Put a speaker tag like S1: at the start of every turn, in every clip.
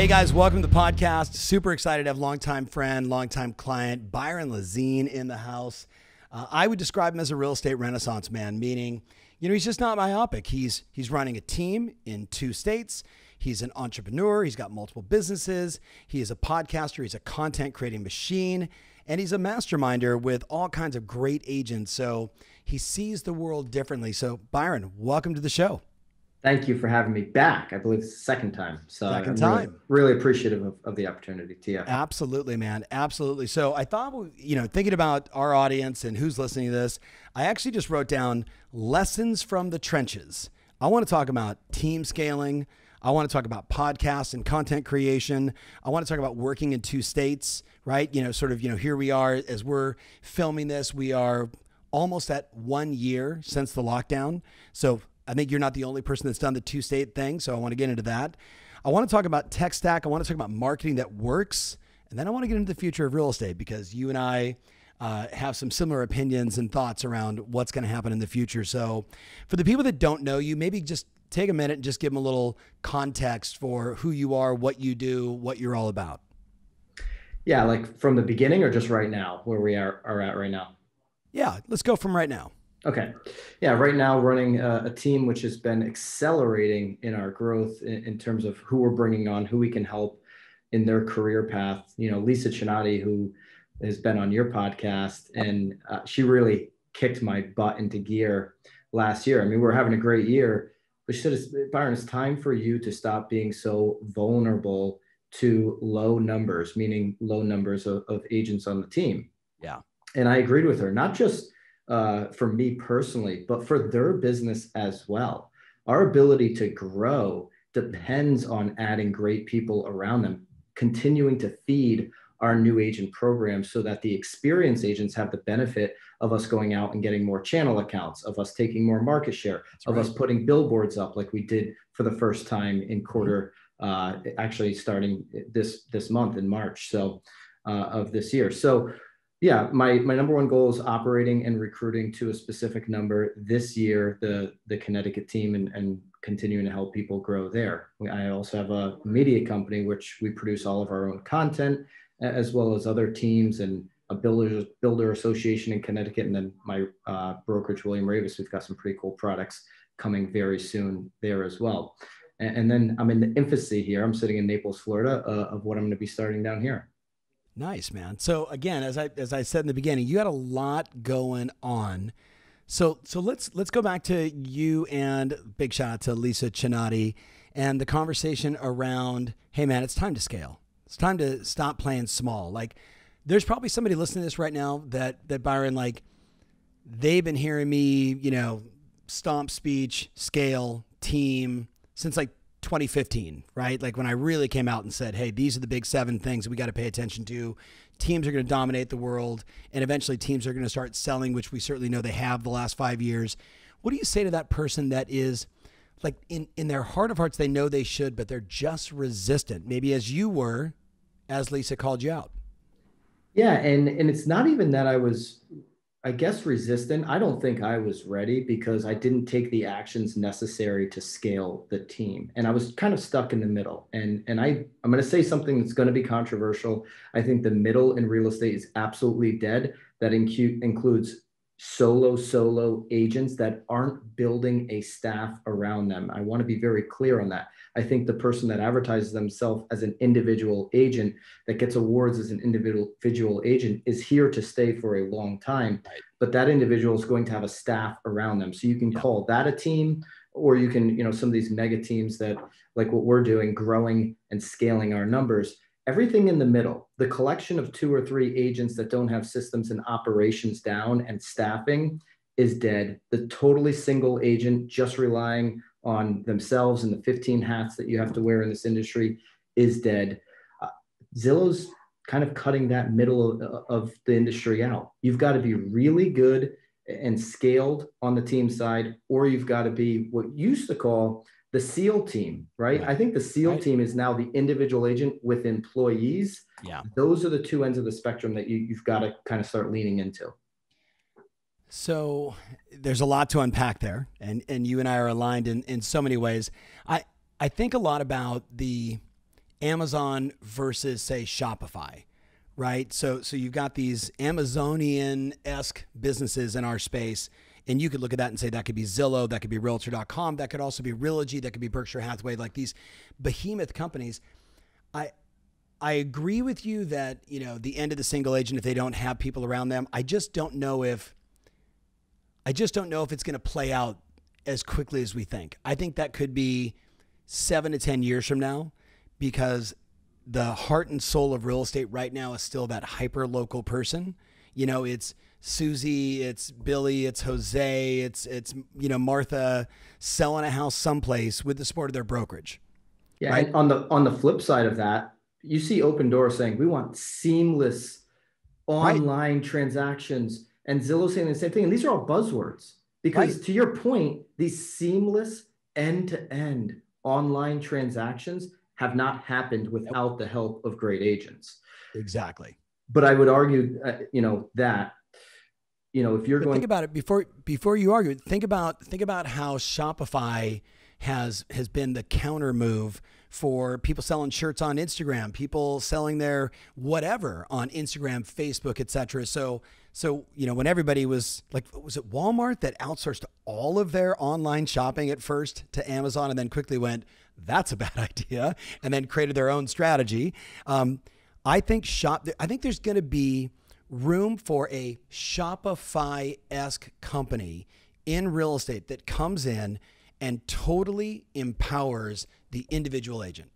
S1: Hey guys, welcome to the podcast. Super excited to have longtime friend, longtime client Byron Lazine in the house. Uh, I would describe him as a real estate renaissance man, meaning, you know, he's just not myopic. He's he's running a team in two states. He's an entrepreneur. He's got multiple businesses. He is a podcaster. He's a content creating machine, and he's a masterminder with all kinds of great agents. So he sees the world differently. So Byron, welcome to the show
S2: thank you for having me back. I believe it's the second time. So
S1: 2nd time.
S2: Really, really appreciative of, of, the opportunity, TF.
S1: Absolutely, man. Absolutely. So I thought, you know, thinking about our audience and who's listening to this, I actually just wrote down lessons from the trenches. I want to talk about team scaling. I want to talk about podcasts and content creation. I want to talk about working in two states, right? You know, sort of, you know, here we are as we're filming this, we are almost at one year since the lockdown. So I think you're not the only person that's done the two state thing. So I want to get into that. I want to talk about tech stack. I want to talk about marketing that works. And then I want to get into the future of real estate because you and I uh, have some similar opinions and thoughts around what's going to happen in the future. So for the people that don't know you, maybe just take a minute and just give them a little context for who you are, what you do, what you're all about.
S2: Yeah, like from the beginning or just right now, where we are, are at right now?
S1: Yeah, let's go from right now.
S2: Okay. Yeah. Right now, running a, a, team which has been accelerating in our growth in, in, terms of who we're bringing on, who we can help in their career path. You know, Lisa Chinati, who has been on your podcast, and uh, she really kicked my butt into gear last year. I mean, we are having a great year, but she said, Byron, it's time for you to stop being so vulnerable to low numbers, meaning low numbers of, of agents on the team.
S1: Yeah.
S2: And I agreed with her, not just uh, for me personally, but for their business as well. Our ability to grow depends on adding great people around them, continuing to feed our new agent program so that the experienced agents have the benefit of us going out and getting more channel accounts, of us taking more market share, That's of right. us putting billboards up like we did for the first time in quarter, uh, actually starting this this month in March so uh, of this year. So yeah, my my number one goal is operating and recruiting to a specific number this year. The the Connecticut team and and continuing to help people grow there. I also have a media company which we produce all of our own content as well as other teams and a builder builder association in Connecticut and then my uh, brokerage William Raveis. We've got some pretty cool products coming very soon there as well. And, and then I'm in the infancy here. I'm sitting in Naples, Florida, uh, of what I'm going to be starting down here.
S1: Nice, man. So again, as I as I said in the beginning, you had a lot going on. So so let's let's go back to you and big shout out to Lisa Chinati and the conversation around, hey man, it's time to scale. It's time to stop playing small. Like there's probably somebody listening to this right now that that Byron like they've been hearing me, you know, stomp speech, scale, team since like 2015, right? Like when I really came out and said, hey, these are the big seven things we got to pay attention to. Teams are going to dominate the world, and eventually teams are going to start selling, which we certainly know they have the last five years. What do you say to that person that is like in, in their heart of hearts, they know they should, but they're just resistant, maybe as you were, as Lisa called you out?
S2: Yeah, and and it's not even that I was I guess resistant. I don't think I was ready because I didn't take the actions necessary to scale the team. And I was kind of stuck in the middle. And and I I'm going to say something that's going to be controversial. I think the middle in real estate is absolutely dead. That incu- includes solo solo agents that aren't building a staff around them. I want to be very clear on that. I think the person that advertises themselves as an individual agent that gets awards as an individual agent is here to stay for a long time. Right. But that individual is going to have a staff around them. So you can yeah. call that a team or you can, you know, some of these mega teams that like what we're doing, growing and scaling our numbers everything in the middle, the collection of two or three agents that don't have systems and operations down and staffing is dead. The totally single agent just relying on themselves and the 15 hats that you have to wear in this industry is dead. Uh, Zillow's kind of cutting that middle of, of the industry out. You've got to be really good and scaled on the team side, or you've got to be what used to call the SEAL team, right? I think the SEAL right. team is now the individual agent with employees.
S1: Yeah.
S2: Those are the two ends of the spectrum that you, you've got to kind of start leaning into.
S1: So there's a lot to unpack there, and, and you and I are aligned in, in so many ways. I, I think a lot about the Amazon versus say Shopify, right? So so you've got these Amazonian esque businesses in our space. And you could look at that and say that could be Zillow, that could be Realtor.com, that could also be Realogy, that could be Berkshire Hathaway, like these behemoth companies. I I agree with you that you know the end of the single agent if they don't have people around them. I just don't know if I just don't know if it's going to play out as quickly as we think. I think that could be seven to ten years from now because the heart and soul of real estate right now is still that hyper local person. You know, it's Susie, it's Billy, it's Jose, it's it's you know Martha selling a house someplace with the support of their brokerage.
S2: Yeah, right? on the on the flip side of that, you see Opendoor saying we want seamless online right. transactions, and Zillow saying the same thing. And these are all buzzwords because, right. to your point, these seamless end-to-end online transactions have not happened without the help of great agents.
S1: Exactly.
S2: But I would argue, uh, you know, that you know if you're
S1: but
S2: going
S1: think about it before before you argue think about think about how shopify has has been the counter move for people selling shirts on Instagram, people selling their whatever on Instagram, Facebook, etc. So so you know when everybody was like was it Walmart that outsourced all of their online shopping at first to Amazon and then quickly went that's a bad idea and then created their own strategy. Um, I think shop I think there's going to be room for a Shopify esque company in real estate that comes in and totally empowers the individual agent.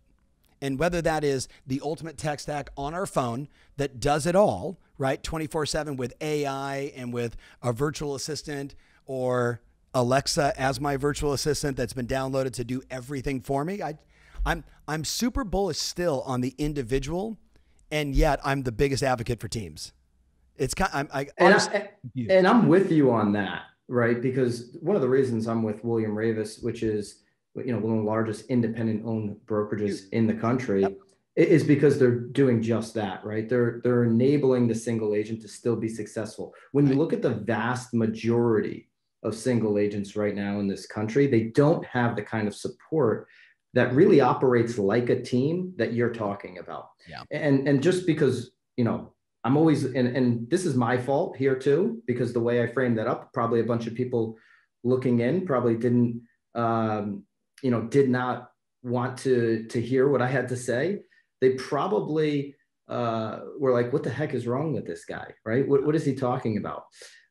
S1: And whether that is the ultimate tech stack on our phone that does it all, right, 24 7 with AI and with a virtual assistant or Alexa as my virtual assistant that's been downloaded to do everything for me. I, I'm, I'm super bullish still on the individual, and yet I'm the biggest advocate for teams. It's kind. I'm, I,
S2: and, I, and I'm with you on that, right? Because one of the reasons I'm with William Raveis, which is you know one of the largest independent owned brokerages in the country yep. is because they're doing just that right? They're they're enabling the single agent to still be successful. When you look at the vast majority of single agents right now in this country they don't have the kind of support that really operates like a team that you're talking about.
S1: Yeah.
S2: And and just because you know i'm always and, and this is my fault here too because the way i framed that up probably a bunch of people looking in probably didn't um, you know did not want to to hear what I had to say, they probably uh, were like, "What the heck is wrong with this guy? Right? What what is he talking about?"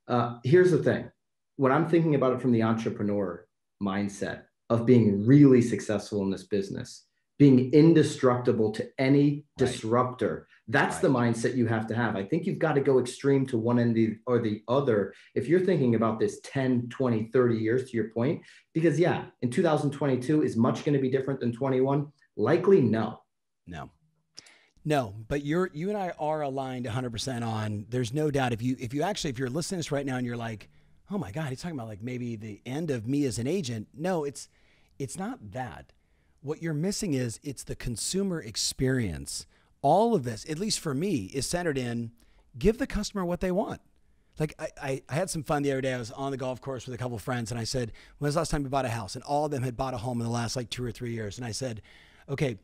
S2: Uh, here's the thing: when I'm thinking about it from the entrepreneur mindset of being really successful in this business, being indestructible to any right. disruptor. That's right. the mindset you have to have. I think you've got to go extreme to one end or the other if you're thinking about this 10, 20, 30 years to your point. Because, yeah, in 2022, is much going to be different than 21? Likely no.
S1: No. No, but you're you and I are aligned 100% on there's no doubt if you if you actually if you're listening to this right now and you're like, "Oh my god, he's talking about like maybe the end of me as an agent." No, it's it's not that what you're missing is it's the consumer experience. All of this, at least for me, is centered in give the customer what they want. Like I, I, had some fun the other day. I was on the golf course with a couple of friends and I said, when was the last time you bought a house? And all of them had bought a home in the last like two or three years. And I said, okay,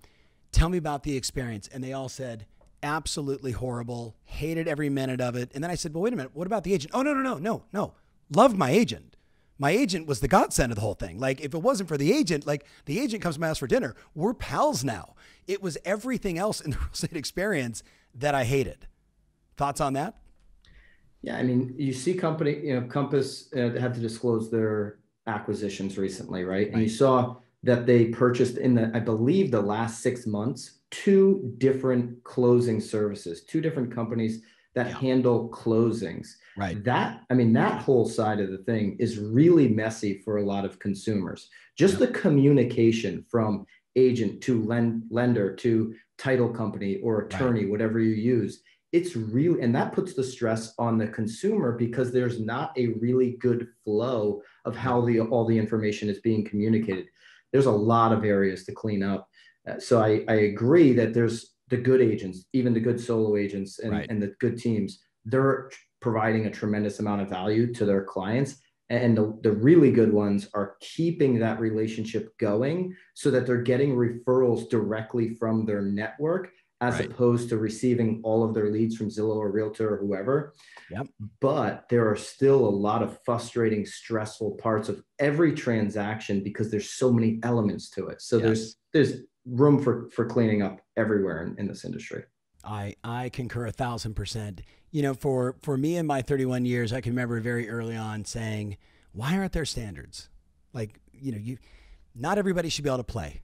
S1: tell me about the experience. And they all said, absolutely horrible, hated every minute of it. And then I said, well, wait a minute, what about the agent? Oh, no, no, no, no, no. Loved my agent my agent was the godsend of the whole thing. Like if it wasn't for the agent, like the agent comes to my house for dinner, we're pals now. It was everything else in the real estate experience that I hated. Thoughts on that?
S2: Yeah, I mean, you see company, you know, Compass uh, had to disclose their acquisitions recently, right? right? And you saw that they purchased in the, I believe, the last six months, two different closing services, two different companies that yeah. handle closings.
S1: Right.
S2: That, I mean, that whole side of the thing is really messy for a lot of consumers. Just yeah. the communication from agent to lend, lender to title company or attorney, right. whatever you use. It's really, and that puts the stress on the consumer because there's not a really good flow of how the all the information is being communicated. There's a lot of areas to clean up. Uh, so I, I agree that there's the good agents, even the good solo agents and, right. and the good teams, they're providing a tremendous amount of value to their clients. And the, the really good ones are keeping that relationship going so that they're getting referrals directly from their network as right. opposed to receiving all of their leads from Zillow or Realtor or whoever.
S1: Yep.
S2: But there are still a lot of frustrating, stressful parts of every transaction because there's so many elements to it. So yes. there's there's room for for cleaning up everywhere in, in this industry.
S1: I I concur a thousand percent. You know, for for me in my 31 years, I can remember very early on saying, "Why aren't there standards?" Like, you know, you not everybody should be able to play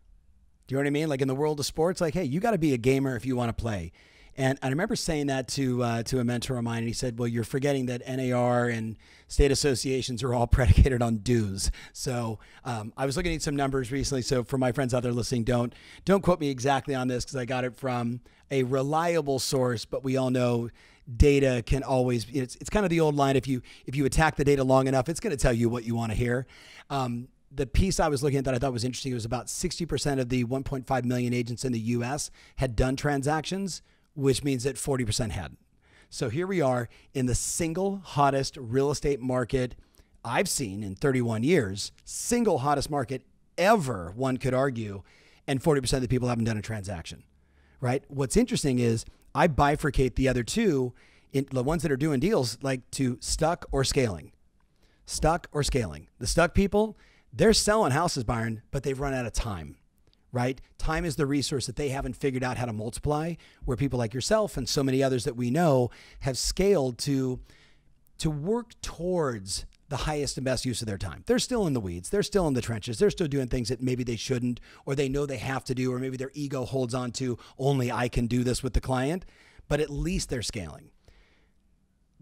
S1: do you know what I mean? Like in the world of sports, like, hey, you got to be a gamer if you want to play. And I remember saying that to uh, to a mentor of mine, and he said, "Well, you're forgetting that NAR and state associations are all predicated on dues." So um, I was looking at some numbers recently. So for my friends out there listening, don't don't quote me exactly on this because I got it from a reliable source. But we all know data can always it's, it's kind of the old line if you if you attack the data long enough, it's going to tell you what you want to hear. Um, the piece I was looking at that I thought was interesting was about 60% of the 1.5 million agents in the US had done transactions, which means that 40% hadn't. So here we are in the single hottest real estate market I've seen in 31 years, single hottest market ever, one could argue, and 40% of the people haven't done a transaction, right? What's interesting is I bifurcate the other two, in, the ones that are doing deals, like to stuck or scaling. Stuck or scaling. The stuck people, they're selling houses, Byron, but they've run out of time, right? Time is the resource that they haven't figured out how to multiply, where people like yourself and so many others that we know have scaled to, to work towards the highest and best use of their time. They're still in the weeds. They're still in the trenches. They're still doing things that maybe they shouldn't, or they know they have to do, or maybe their ego holds on to only I can do this with the client, but at least they're scaling.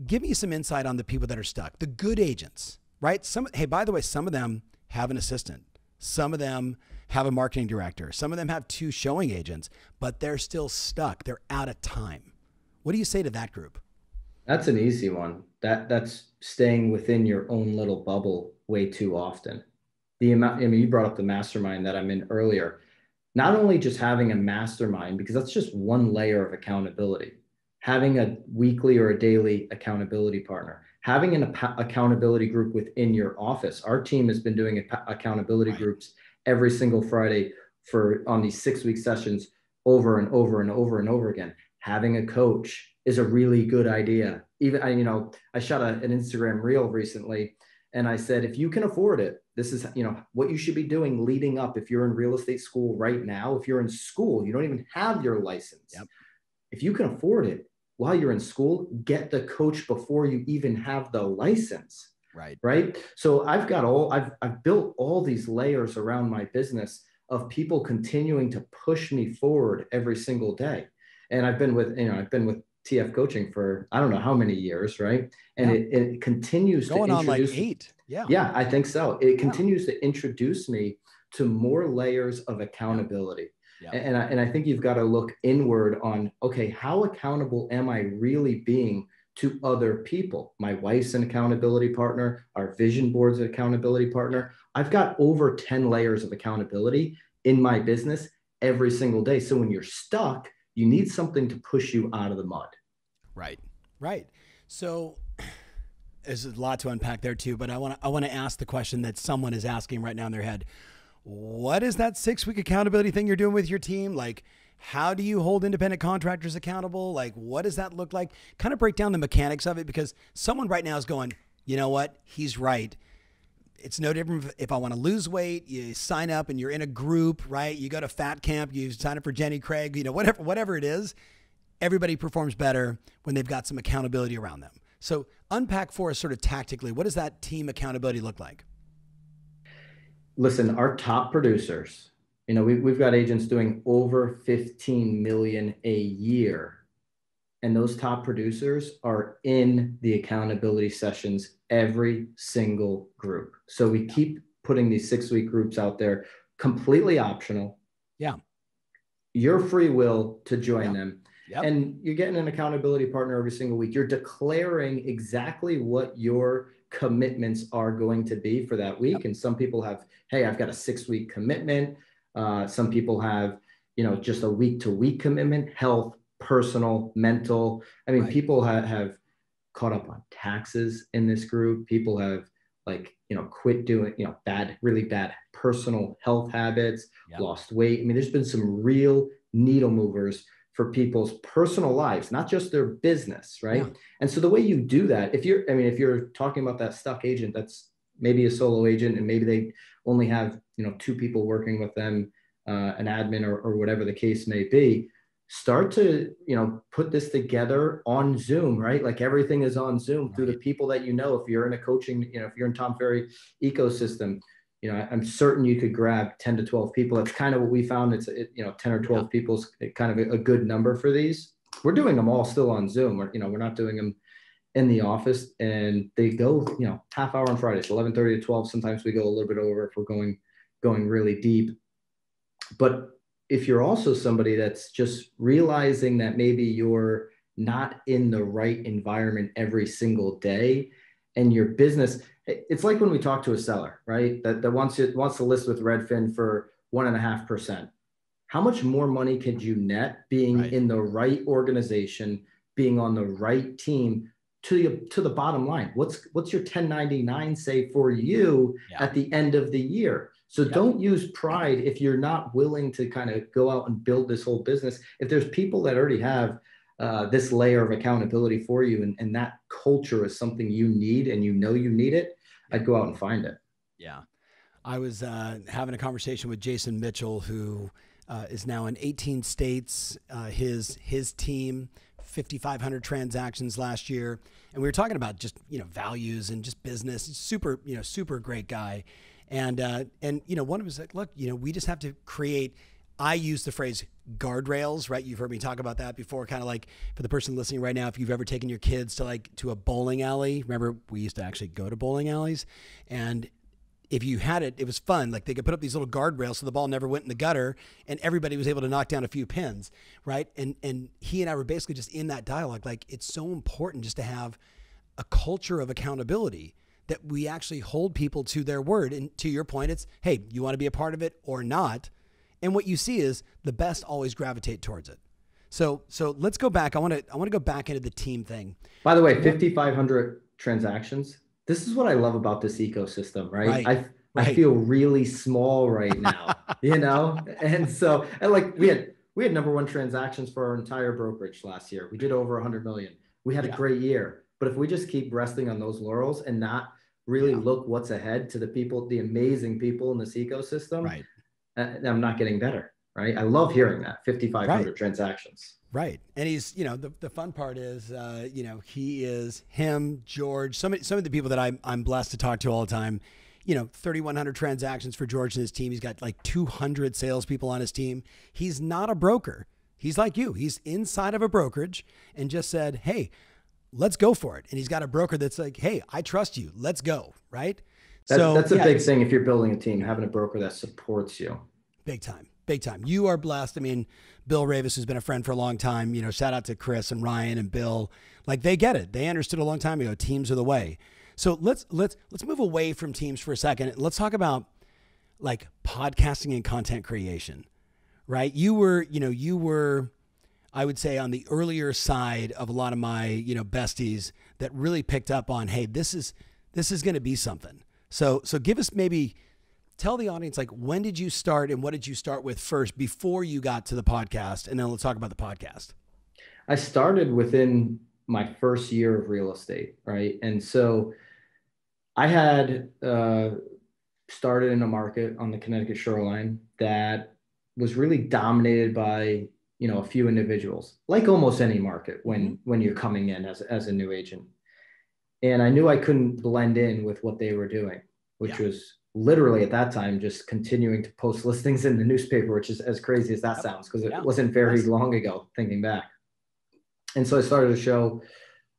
S1: Give me some insight on the people that are stuck, the good agents, right? Some, hey, by the way, some of them have an assistant. Some of them have a marketing director. Some of them have two showing agents, but they're still stuck. They're out of time. What do you say to that group?
S2: That's an easy one. That that's staying within your own little bubble way too often. The amount I mean you brought up the mastermind that I'm in earlier. Not only just having a mastermind because that's just one layer of accountability. Having a weekly or a daily accountability partner having an accountability group within your office. Our team has been doing accountability right. groups every single Friday for on these six week sessions over and over and over and over again. Having a coach is a really good idea. Even I, you know, I shot a, an Instagram reel recently, and I said, if you can afford it, this is you know what you should be doing leading up. If you're in real estate school right now, if you're in school, you don't even have your license. Yep. If you can afford it, while you're in school, get the coach before you even have the license.
S1: Right.
S2: Right. So I've got all, I've, I've built all these layers around my business of people continuing to push me forward every single day. And I've been with, you know, I've been with TF coaching for I don't know how many years, right? And yeah. it, it continues
S1: going
S2: to
S1: on like eight. Yeah.
S2: Yeah, I think so. It continues to introduce me to more layers of accountability. Yeah. And, I, and I think you've got to look inward on, okay, how accountable am I really being to other people? My wife's an accountability partner, our vision board's an accountability partner. I've got over 10 layers of accountability in my business every single day. So when you're stuck, you need something to push you out of the mud.
S1: Right. Right. So there's a lot to unpack there too, but I want to I want to ask the question that someone is asking right now in their head what is that six week accountability thing you're doing with your team? Like, how do you hold independent contractors accountable? Like, what does that look like? Kind of break down the mechanics of it because someone right now is going, you know what? He's right. It's no different if I want to lose weight, you sign up and you're in a group, right? You go to fat camp, you sign up for Jenny Craig, you know, whatever, whatever it is. Everybody performs better when they've got some accountability around them. So unpack for us sort of tactically, what does that team accountability look like?
S2: listen, our top producers, you know, we, we've got agents doing over 15 million a year. And those top producers are in the accountability sessions every single group. So we keep putting these six week groups out there completely optional.
S1: Yeah.
S2: Your free will to join yeah. them. Yep. And you're getting an accountability partner every single week. You're declaring exactly what your commitments are going to be for that week. Yep. And some people have, hey, I've got a six week commitment. Uh, some people have, you know, just a week to week commitment, health, personal, mental. I mean, right. people have, have caught up on taxes in this group. People have like you know quit doing you know bad really bad personal health habits yep. lost weight i mean there's been some real needle movers for people's personal lives not just their business right yeah. and so the way you do that if you're i mean if you're talking about that stuck agent that's maybe a solo agent and maybe they only have you know two people working with them uh, an admin or, or whatever the case may be start to you know put this together on zoom right? Like everything is on zoom through the people that you know. If you're in a coaching you know if you're in tom ferry ecosystem you know i'm certain you could grab 10 to 12 people. That's kind of what we found. It's it, you know 10 or 12 yeah. people's kind of a, a, good number for these. We're doing them all still on zoom. Or you know we're not doing them in the office and they go you know half hour on fridays 11 30 to 12 sometimes we go a little bit over if we're going going really deep. But if you're also somebody that's just realizing that maybe you're not in the right environment every single day and your business it's like when we talk to a seller right that, that wants to wants to list with redfin for one and a half percent how much more money could you net being right. in the right organization being on the right team to the to the bottom line what's what's your 1099 say for you yeah. at the end of the year so yeah. don't use pride if you're not willing to kind of go out and build this whole business. If there's people that already have uh, this layer of accountability for you and, and that culture is something you need and you know you need it, I'd go out and find it.
S1: Yeah. I was uh, having a conversation with Jason Mitchell, who uh, is now in 18 states. Uh, his his team, 5,500 transactions last year, and we were talking about just you know values and just business. Super you know super great guy, and uh, and you know, one of was like, look, you know, we just have to create. I use the phrase guardrails, right? You've heard me talk about that before. Kind of like for the person listening right now, if you've ever taken your kids to like to a bowling alley, remember we used to actually go to bowling alleys, and if you had it, it was fun. Like they could put up these little guardrails so the ball never went in the gutter, and everybody was able to knock down a few pins, right? And and he and I were basically just in that dialogue. Like it's so important just to have a culture of accountability that we actually hold people to their word. And to your point, it's, hey, you want to be a part of it or not? And what you see is the best always gravitate towards it. So so let's go back. I want to I want to go back into the team thing.
S2: By the way, 5500 transactions. This is what I love about this ecosystem, right? right. I Right. I feel really small right now, you know? And so, and like we had, we had number one transactions for our entire brokerage last year. We did over 100 million. We had yeah. a great year. But if we just keep resting on those laurels and not really yeah. look what's ahead to the people, the amazing people in this ecosystem,
S1: right.
S2: Uh, I'm not getting better. Right. I love hearing that 5,500 right. transactions.
S1: Right. And he's, you know, the, the fun part is, uh, you know, he is him, George, some, some of the people that I'm, I'm blessed to talk to all the time, you know, 3,100 transactions for George and his team. He's got like 200 salespeople on his team. He's not a broker. He's like you. He's inside of a brokerage and just said, Hey, let's go for it. And he's got a broker that's like, hey, I trust you. Let's go. Right.
S2: That's, so that's a yeah, big thing if you're building a team, having a broker that supports you.
S1: Big time. Big time. You are blessed. I mean, Bill Raveis has been a friend for a long time. You know, shout out to Chris and Ryan and Bill. Like they get it. They understood a long time ago. Teams are the way. So let's let's let's move away from teams for a second. Let's talk about like podcasting and content creation. Right? You were, you know, you were I would say on the earlier side of a lot of my, you know, besties that really picked up on, hey, this is this is going to be something. So so give us maybe tell the audience like when did you start and what did you start with first before you got to the podcast and then let's talk about the podcast.
S2: I started within my first year of real estate, right? And so I had uh, started in a market on the Connecticut shoreline that was really dominated by you know a few individuals like almost any market when mm-hmm. when you're coming in as, as a new agent and i knew i couldn't blend in with what they were doing which yeah. was literally at that time just continuing to post listings in the newspaper which is as crazy as that sounds because it yeah. wasn't very nice. long ago thinking back and so i started a show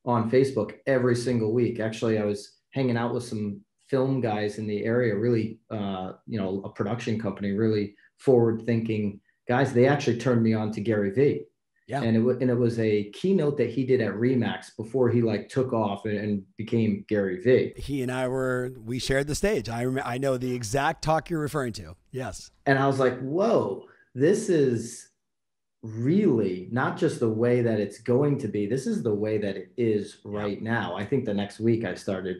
S2: on facebook every single week actually i was hanging out with some film guys in the area really uh, you know a production company really forward thinking guys, they actually turned me on to Gary Vee. Yeah. And it, w- and it was a keynote that he did at Remax before he like took off and, and became Gary Vee.
S1: He and I were, we shared the stage. I, rem- I know the exact talk you're referring to. Yes.
S2: And I was like, whoa, this is really not just the way that it's going to be. This is the way that it is right yeah. now. I think the next week I started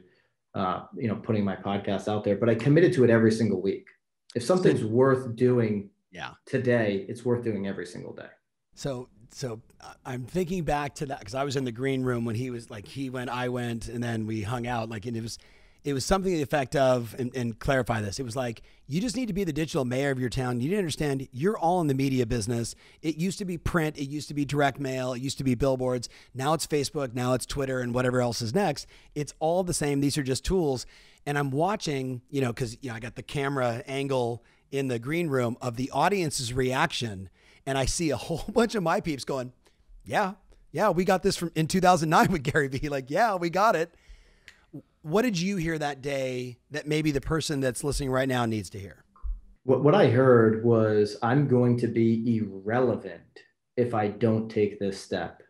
S2: uh, you know, putting my podcast out there, but I committed to it every single week. If something's worth doing
S1: yeah.
S2: today, it's worth doing every single day.
S1: So, so uh, I'm thinking back to that because I was in the green room when he was like, he went, I went, and then we hung out. Like, and it was, it was something to the effect of, and, and, clarify this. It was like, you just need to be the digital mayor of your town. You need to understand you're all in the media business. It used to be print, it used to be direct mail, it used to be billboards. Now it's Facebook, now it's Twitter, and whatever else is next. It's all the same. These are just tools. And I'm watching, you know, because you know I got the camera angle in the green room of the audience's reaction, and I see a whole bunch of my peeps going, "Yeah, yeah, we got this from in 2009 with Gary Vee." Like, yeah, we got it what did you hear that day that maybe the person that's listening right now needs to hear?
S2: What, what I heard was I'm going to be irrelevant if I don't take this step.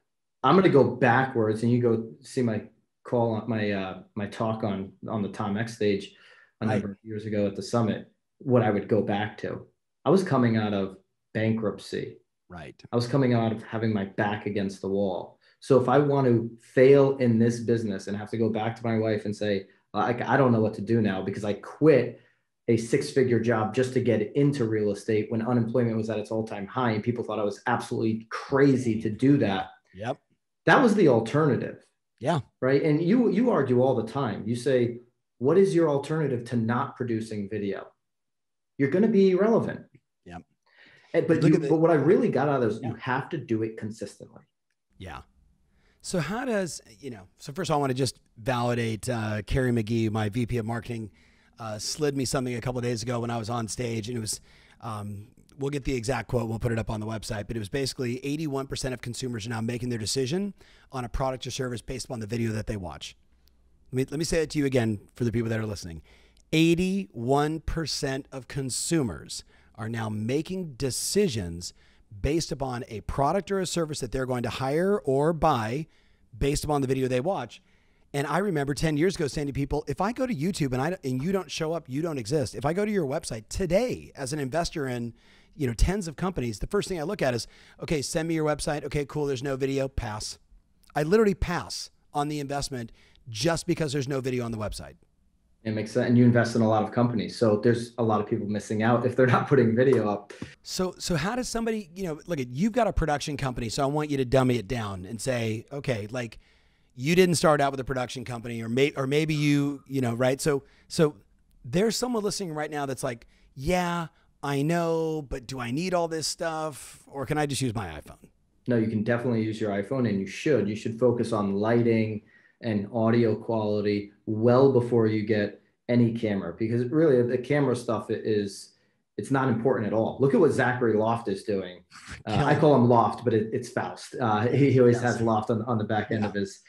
S2: I'm going to go backwards and you go see my call on my, uh, my talk on, on the Tom X stage a number of years ago at the summit, what I would go back to. I was coming out of bankruptcy.
S1: Right.
S2: I was coming out of having my back against the wall. So if I want to fail in this business and have to go back to my wife and say, like, I don't know what to do now because I quit a six figure job just to get into real estate when unemployment was at its all time high and people thought I was absolutely crazy to do that.
S1: Yep.
S2: That was the alternative.
S1: Yeah.
S2: Right. And you you argue all the time. You say, what is your alternative to not producing video? You're going to be irrelevant.
S1: Yeah.
S2: But, you, the, but what I really got out of this, yeah. you have to do it consistently.
S1: Yeah. So how does you know? So first, all, I want to just validate uh, Carrie McGee, my VP of marketing, uh, slid me something a couple days ago when I was on stage, and it was. Um, we'll get the exact quote. We'll put it up on the website. But it was basically 81% of consumers are now making their decision on a product or service based upon the video that they watch. Let me let me say it to you again for the people that are listening. 81% of consumers are now making decisions based upon a product or a service that they're going to hire or buy based upon the video they watch. And I remember 10 years ago saying to people, if I go to YouTube and I and you don't show up, you don't exist. If I go to your website today as an investor in, you know, tens of companies, the first thing I look at is, okay, send me your website. Okay, cool, there's no video, pass. I literally pass on the investment just because there's no video on the website.
S2: It makes sense. And you invest in a lot of companies. So there's a lot of people missing out if they're not putting video up.
S1: So so how does somebody, you know, look at you've got a production company, so I want you to dummy it down and say, okay, like you didn't start out with a production company or may or maybe you, you know, right? So so there's someone listening right now that's like, yeah, I know, but do I need all this stuff or can I just use my iPhone?
S2: No, you can definitely use your iPhone and you should. You should focus on lighting and audio quality well before you get any camera because really the camera stuff is it's not important at all. Look at what Zachary Loft is doing. Uh, I call him Loft, but it, it's Faust. Uh, he, he, always yes. has Loft on, on the back end yeah. of his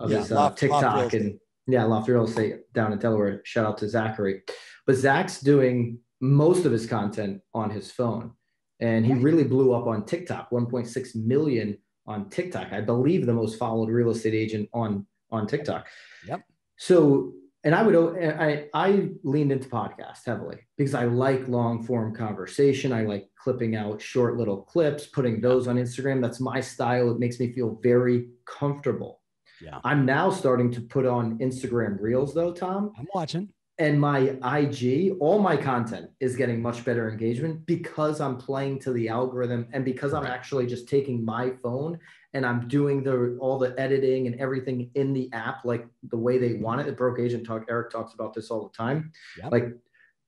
S2: of yeah. his uh, Loft, TikTok Loft and yeah, Loft Real Estate down in Delaware. Shout out to Zachary. But Zach's doing most of his content on his phone, and he really blew up on TikTok. 1.6 million on TikTok. I believe the most followed real estate agent on on TikTok.
S1: Yep.
S2: So, and I would, I, I leaned into podcast heavily because I like long form conversation. I like clipping out short little clips, putting those on Instagram. That's my style. It makes me feel very comfortable.
S1: Yeah.
S2: I'm now starting to put on Instagram reels though, Tom.
S1: I'm watching
S2: and my IG, all my content is getting much better engagement because I'm playing to the algorithm and because I'm actually just taking my phone and I'm doing the all the editing and everything in the app like the way they want it. The broke agent talk Eric talks about this all the time. Yep. Like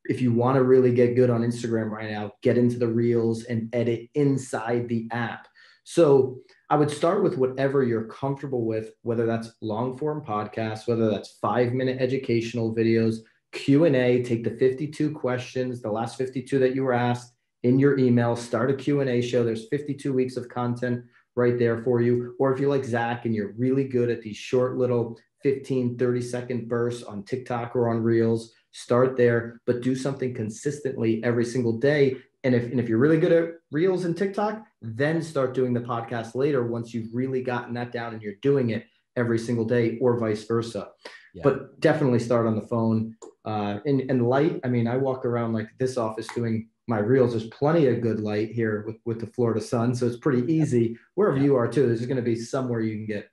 S2: if you want to really get good on Instagram right now, get into the reels and edit inside the app. So I would start with whatever you're comfortable with, whether that's long form podcasts, whether that's five minute educational videos, Q&A, take the 52 questions, the last 52 that you were asked in your email, start a Q&A show. There's 52 weeks of content right there for you. Or if you're like Zach and you're really good at these short little 15, 30 second bursts on TikTok or on Reels, start there, but do something consistently every single day. And if, and if you're really good at Reels and TikTok, then start doing the podcast later once you've really gotten that down and you're doing it every single day or vice versa. Yeah. But definitely start on the phone uh, and, and light, I mean, I walk around like this office doing my reels. There's plenty of good light here with, with the Florida sun. So it's pretty easy wherever yeah. you are too. There's going to be somewhere you can get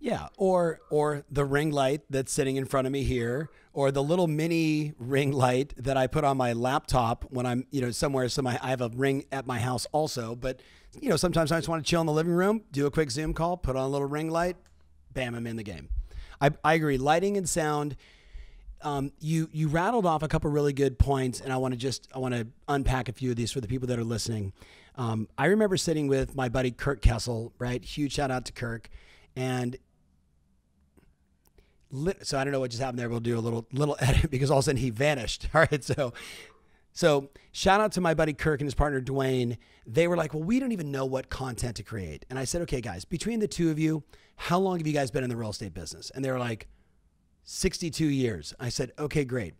S1: Yeah, or or the ring light that's sitting in front of me here, or the little mini ring light that I put on my laptop when I'm you know somewhere. So my I have a ring at my house also, but you know sometimes I just want to chill in the living room, do a quick Zoom call, put on a little ring light, bam, I'm in the game. I, I agree. Lighting and sound. Um, you you rattled off a couple really good points, and I want to just I want to unpack a few of these for the people that are listening. Um, I remember sitting with my buddy Kirk Kessel, right? Huge shout out to Kirk, and so I don't know what just happened there. We'll do a little little edit because all of a sudden he vanished. All right, so so shout out to my buddy Kirk and his partner Dwayne. They were like, "Well, we don't even know what content to create," and I said, "Okay, guys, between the two of you, how long have you guys been in the real estate business?" And they were like, "62 years." I said, "Okay, great."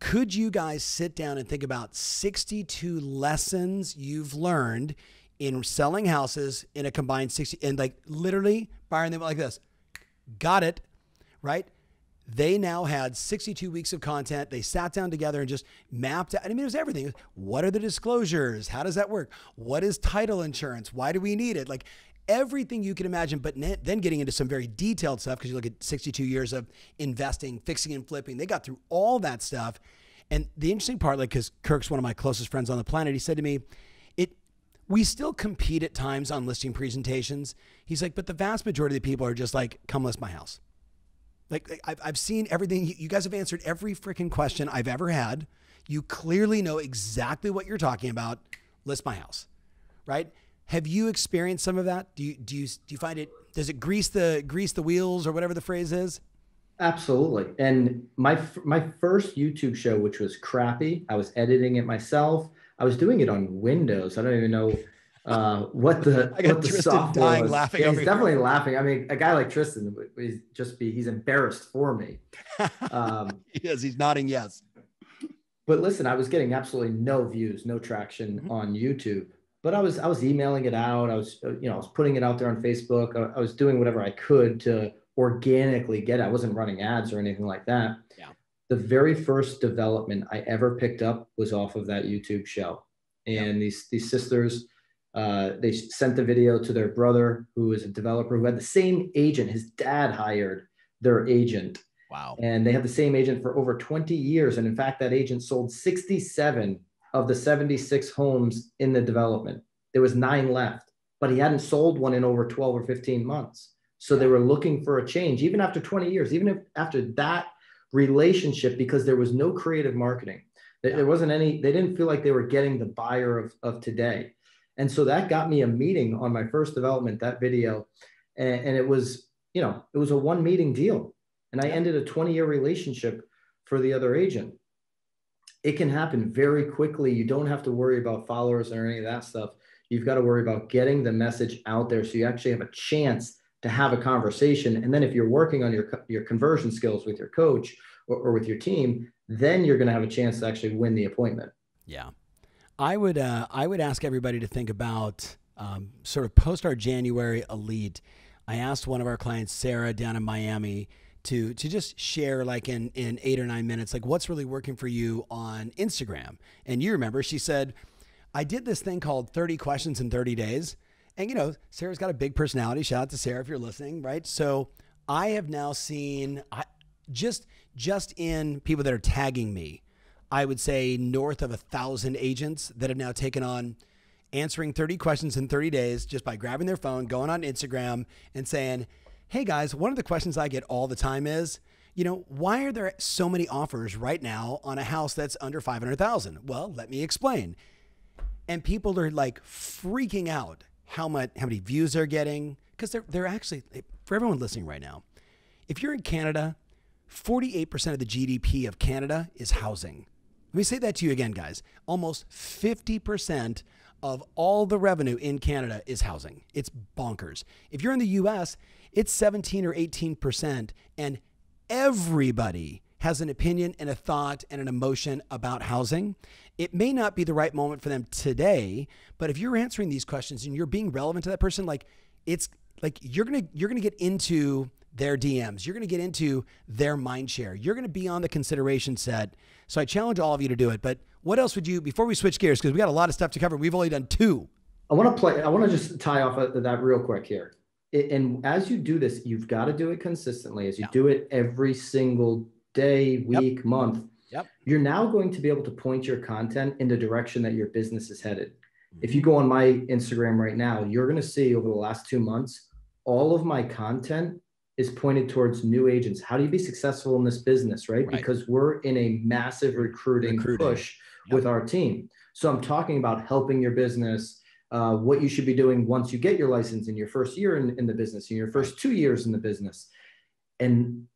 S1: Could you guys sit down and think about 62 lessons you've learned in selling houses in a combined 60 and like literally Byron them like this? Got it right? They now had 62 weeks of content. They sat down together and just mapped out. I mean, it was everything. What are the disclosures? How does that work? What is title insurance? Why do we need it? Like everything you can imagine, but then getting into some very detailed stuff because you look at 62 years of investing, fixing and flipping. They got through all that stuff. And the interesting part, like, because Kirk's one of my closest friends on the planet, he said to me, it, we still compete at times on listing presentations. He's like, but the vast majority of the people are just like, come list my house. Like I've, I've seen everything. You guys have answered every freaking question I've ever had. You clearly know exactly what you're talking about. List my house, right? Have you experienced some of that? Do you do you do you find it? Does it grease the grease the wheels or whatever the phrase is?
S2: Absolutely. And my my first YouTube show, which was crappy, I was editing it myself. I was doing it on Windows. I don't even know uh, what the
S1: I got
S2: what the
S1: Tristan software dying was. laughing.
S2: Yeah, he's definitely laughing. I mean, a guy like Tristan, would just be he's embarrassed for me.
S1: Um, yes, he's nodding yes.
S2: But listen, I was getting absolutely no views, no traction mm-hmm. on YouTube. But I was I was emailing it out. I was you know I was putting it out there on Facebook. I, I was doing whatever I could to organically get it. I wasn't running ads or anything like that.
S1: Yeah.
S2: The very first development I ever picked up was off of that YouTube show, and these these sisters uh, they sent the video to their brother, who is a developer who had the same agent. His dad hired their agent.
S1: Wow.
S2: And they had the same agent for over 20 years. And in fact, that agent sold 67 of the 76 homes in the development. There was nine left, but he hadn't sold one in over 12 or 15 months. So they were looking for a change, even after 20 years, even if after that relationship, because there was no creative marketing. There wasn't any, they didn't feel like they were getting the buyer of, of today. And so that got me a meeting on my first development, that video. And, and it was, you know, it was a one meeting deal. And I ended a 20 year relationship for the other agent. It can happen very quickly. You don't have to worry about followers or any of that stuff. You've got to worry about getting the message out there so you actually have a chance to have a conversation. And then if you're working on your, your conversion skills with your coach or, or with your team, then you're going to have a chance to actually win the appointment.
S1: Yeah. I would uh, I would ask everybody to think about um, sort of post our January elite. I asked one of our clients, Sarah, down in Miami, to to just share like in in eight or nine minutes, like what's really working for you on Instagram. And you remember, she said, I did this thing called 30 questions in 30 days. And you know, Sarah's got a big personality. Shout out to Sarah if you're listening, right? So I have now seen I, just just in people that are tagging me I would say north of a thousand agents that have now taken on answering 30 questions in 30 days just by grabbing their phone, going on Instagram, and saying, Hey guys, one of the questions I get all the time is, you know, why are there so many offers right now on a house that's under 500,000? Well, let me explain. And people are like freaking out how much how many views they're getting because they're they're actually for everyone listening right now. If you're in Canada, 48% of the GDP of Canada is housing. Let me say that to you again, guys. Almost 50% of all the revenue in Canada is housing. It's bonkers. If you're in the US, it's 17 or 18%, and everybody has an opinion and a thought and an emotion about housing. It may not be the right moment for them today, but if you're answering these questions and you're being relevant to that person, like it's like you're gonna you're gonna get into their DMs. You're going to get into their mind share. You're going to be on the consideration set. So I challenge all of you to do it. But what else would you, before we switch gears, because we got a lot of stuff to cover, we've only done two.
S2: I want to play, I want to just tie off of that real quick here. And as you do this, you've got to do it consistently. As you do it every single day, week, yep. month,
S1: yep.
S2: you're now going to be able to point your content in the direction that your business is headed. If mm-hmm. you go on my Instagram right now, you're going to see over the last two months, all of my content is pointed towards new agents. How do you be successful in this business, right? right. Because we're in a massive recruiting, recruiting. push yep. with our team. So I'm talking about helping your business, uh, what you should be doing once you get your license in your first year in, in the business, in your first two years in the business. And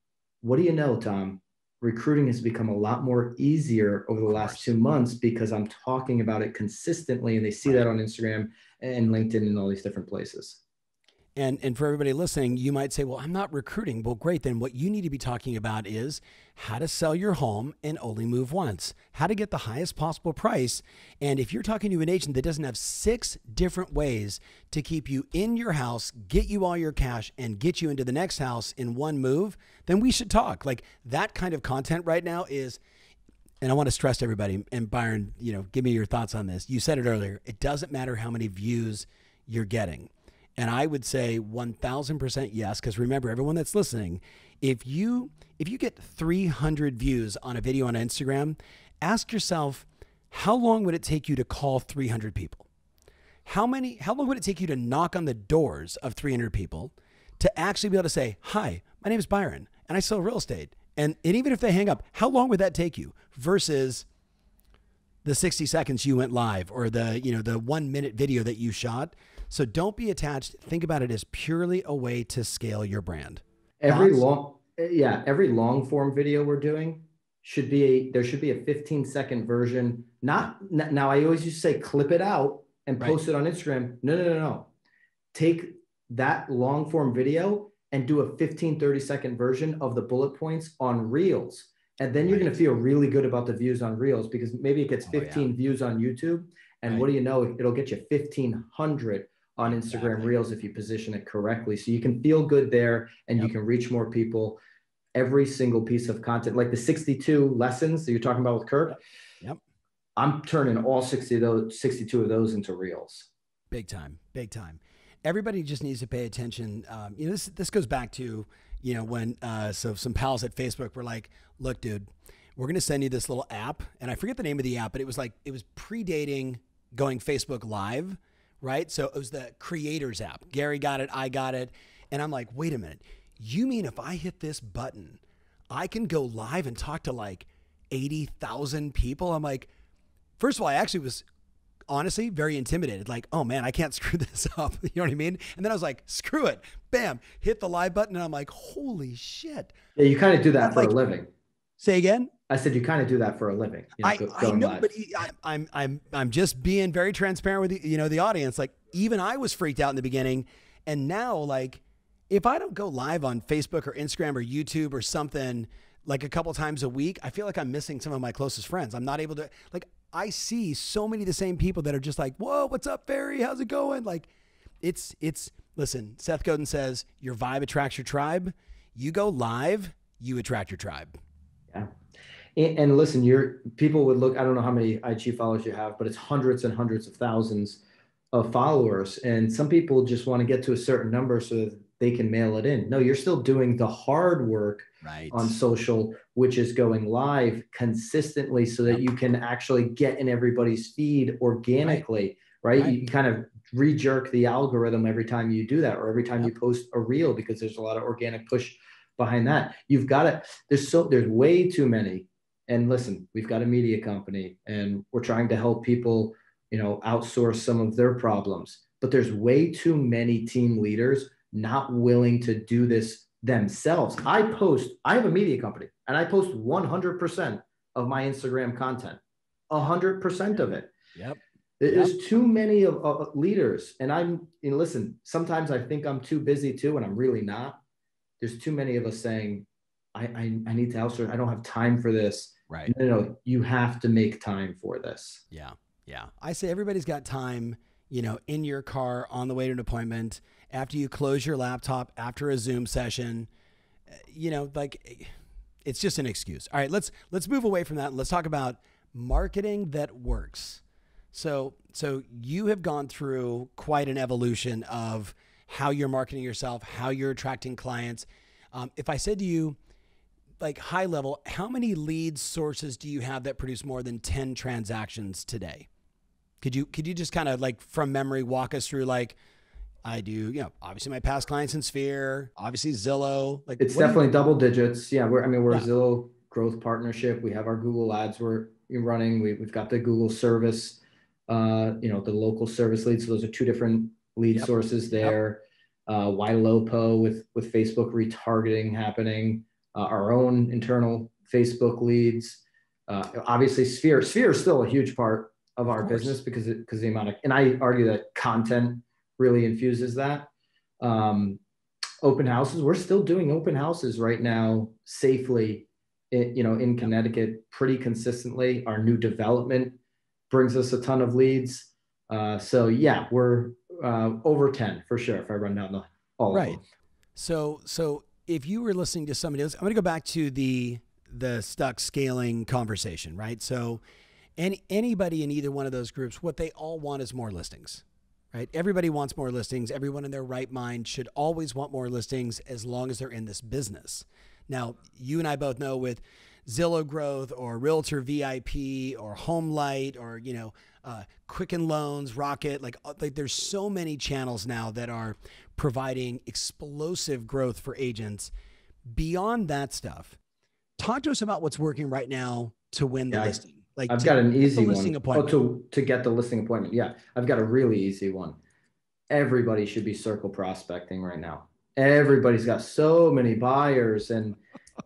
S2: what do you know, Tom? Recruiting has become a lot more easier over the last two months because I'm talking about it consistently and they see that on Instagram and LinkedIn and all these different places.
S1: And and for everybody listening, you might say, "Well, I'm not recruiting." Well, great. Then what you need to be talking about is how to sell your home and only move once. How to get the highest possible price. And if you're talking to an agent that doesn't have six different ways to keep you in your house, get you all your cash and get you into the next house in one move, then we should talk. Like that kind of content right now is and I want to stress to everybody and Byron, you know, give me your thoughts on this. You said it earlier. It doesn't matter how many views you're getting and I would say 1000% yes because remember everyone that's listening, if you if you get 300 views on a video on Instagram, ask yourself how long would it take you to call 300 people? How many how long would it take you to knock on the doors of 300 people to actually be able to say, "Hi, my name is Byron and I sell real estate." And, and even if they hang up, how long would that take you versus the 60 seconds you went live or the, you know, the 1 minute video that you shot? So don't be attached. Think about it as purely a way to scale your brand.
S2: Every Thoughts? long, yeah, every long form video we're doing should be a, there should be a 15 second version. Not now, I always used to say clip it out and post right. it on Instagram. No, no, no, no. Take that long form video and do a 15, 30 second version of the bullet points on Reels. And then you're right. going to feel really good about the views on Reels because maybe it gets 15 oh, yeah. views on YouTube. And right. what do you know? It'll get you 1,500 on Instagram. Reels if you position it correctly. So you can feel good there and yep. you can reach more people. Every single piece of content, like the 62 lessons that you're talking about with Kirk.
S1: Yep.
S2: I'm turning all 60 of those 62 of those into reels.
S1: Big time. Big time. Everybody just needs to pay attention. Um, you know, this this goes back to, you know, when uh, so some pals at Facebook were like, look, dude, we're gonna send you this little app. And I forget the name of the app, but it was like it was predating going Facebook live right? So it was the creators app. Gary got it, I got it. And I'm like, wait a minute. You mean if I hit this button, I can go live and talk to like 80,000 people? I'm like, first of all, I actually was honestly very intimidated. Like, oh man, I can't screw this up. You know what I mean? And then I was like, screw it. Bam, hit the live button. And I'm like, holy shit.
S2: Yeah, you kind of do that for like, a living.
S1: Say again?
S2: I said you kind of do that for a living.
S1: You know, I, I know, live. but he, I, I'm I'm I'm just being very transparent with the, you know the audience. Like even I was freaked out in the beginning, and now like if I don't go live on Facebook or Instagram or YouTube or something like a couple times a week, I feel like I'm missing some of my closest friends. I'm not able to like I see so many of the same people that are just like, "Whoa, what's up, Barry? How's it going?" Like it's it's listen, Seth Godin says, "Your vibe attracts your tribe." You go live, you attract your tribe.
S2: Yeah. And, and listen, your people would look. I don't know how many IG followers you have, but it's hundreds and hundreds of thousands of followers. And some people just want to get to a certain number so that they can mail it in. No, you're still doing the hard work
S1: right.
S2: on social, which is going live consistently so that you can actually get in everybody's feed organically, right? right? You kind of re-jerk the algorithm every time you do that or every time yep. you post a reel because there's a lot of organic push behind that. You've got to, there's so, there's way too many. And listen, we've got a media company and we're trying to help people, you know, outsource some of their problems. But there's way too many team leaders not willing to do this themselves. I post, I have a media company and I post 100% of my Instagram content, 100% of it.
S1: Yep.
S2: There's
S1: yep.
S2: too many of, of leaders. And I'm, you know, listen, sometimes I think I'm too busy too, and I'm really not there's too many of us saying, I, I, I need to outsource. I don't have time for this.
S1: Right.
S2: No, no, no, you have to make time for this.
S1: Yeah. Yeah. I say everybody's got time, you know, in your car on the way to an appointment, after you close your laptop, after a Zoom session, you know, like it's just an excuse. All right, let's let's move away from that. Let's talk about marketing that works. So so you have gone through quite an evolution of how you're marketing yourself, how you're attracting clients. Um, if I said to you, like high level, how many lead sources do you have that produce more than 10 transactions today? Could you could you just kind of like from memory walk us through like I do, you know, obviously my past clients in Sphere, obviously Zillow.
S2: Like it's definitely double digits. Yeah, we're I mean we're yeah. Zillow growth partnership. We have our Google ads we're running. We, we've got the Google service, uh, you know, the local service leads. So those are two different lead yep. sources there. Yep. Uh, Ylopo with with Facebook retargeting happening. Uh, our own internal Facebook leads. Uh, obviously, Sphere. Sphere is still a huge part of our of business because it because the amount of and I argue that content really infuses that. Um, open houses, we're still doing open houses right now safely, in, you know, in Connecticut pretty consistently. Our new development brings us a ton of leads. Uh, so yeah, we're uh, over 10 for sure if I run down the all
S1: right. So so if you were listening to somebody else, I'm going to go back to the the stuck scaling conversation, right? So any anybody in either one of those groups, what they all want is more listings right? Everybody wants more listings. Everyone in their right mind should always want more listings as long as they're in this business. Now, you and I both know with Zillow Growth or Realtor VIP or HomeLight or you know uh, Quicken Loans, Rocket, like uh, like there's so many channels now that are providing explosive growth for agents. Beyond that stuff, talk to us about what's working right now to win the yeah, listing.
S2: Like I've got an easy one. Oh, to to get the listing appointment. Yeah, I've got a really easy one. Everybody should be circle prospecting right now. Everybody's got so many buyers and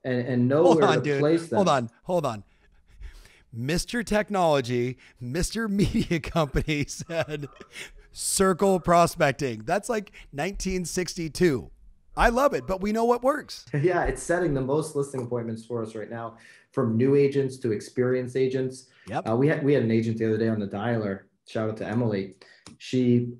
S2: and and nowhere on, to dude. place them.
S1: Hold on, hold on. Mr. Technology, Mr. Media Company said circle prospecting. That's like 1962. I love it, but we know what works.
S2: Yeah, it's setting the most listing appointments for us right now from new agents to experienced agents. Yep. Uh, we had we had an agent the other day on the dialer. Shout out to Emily. She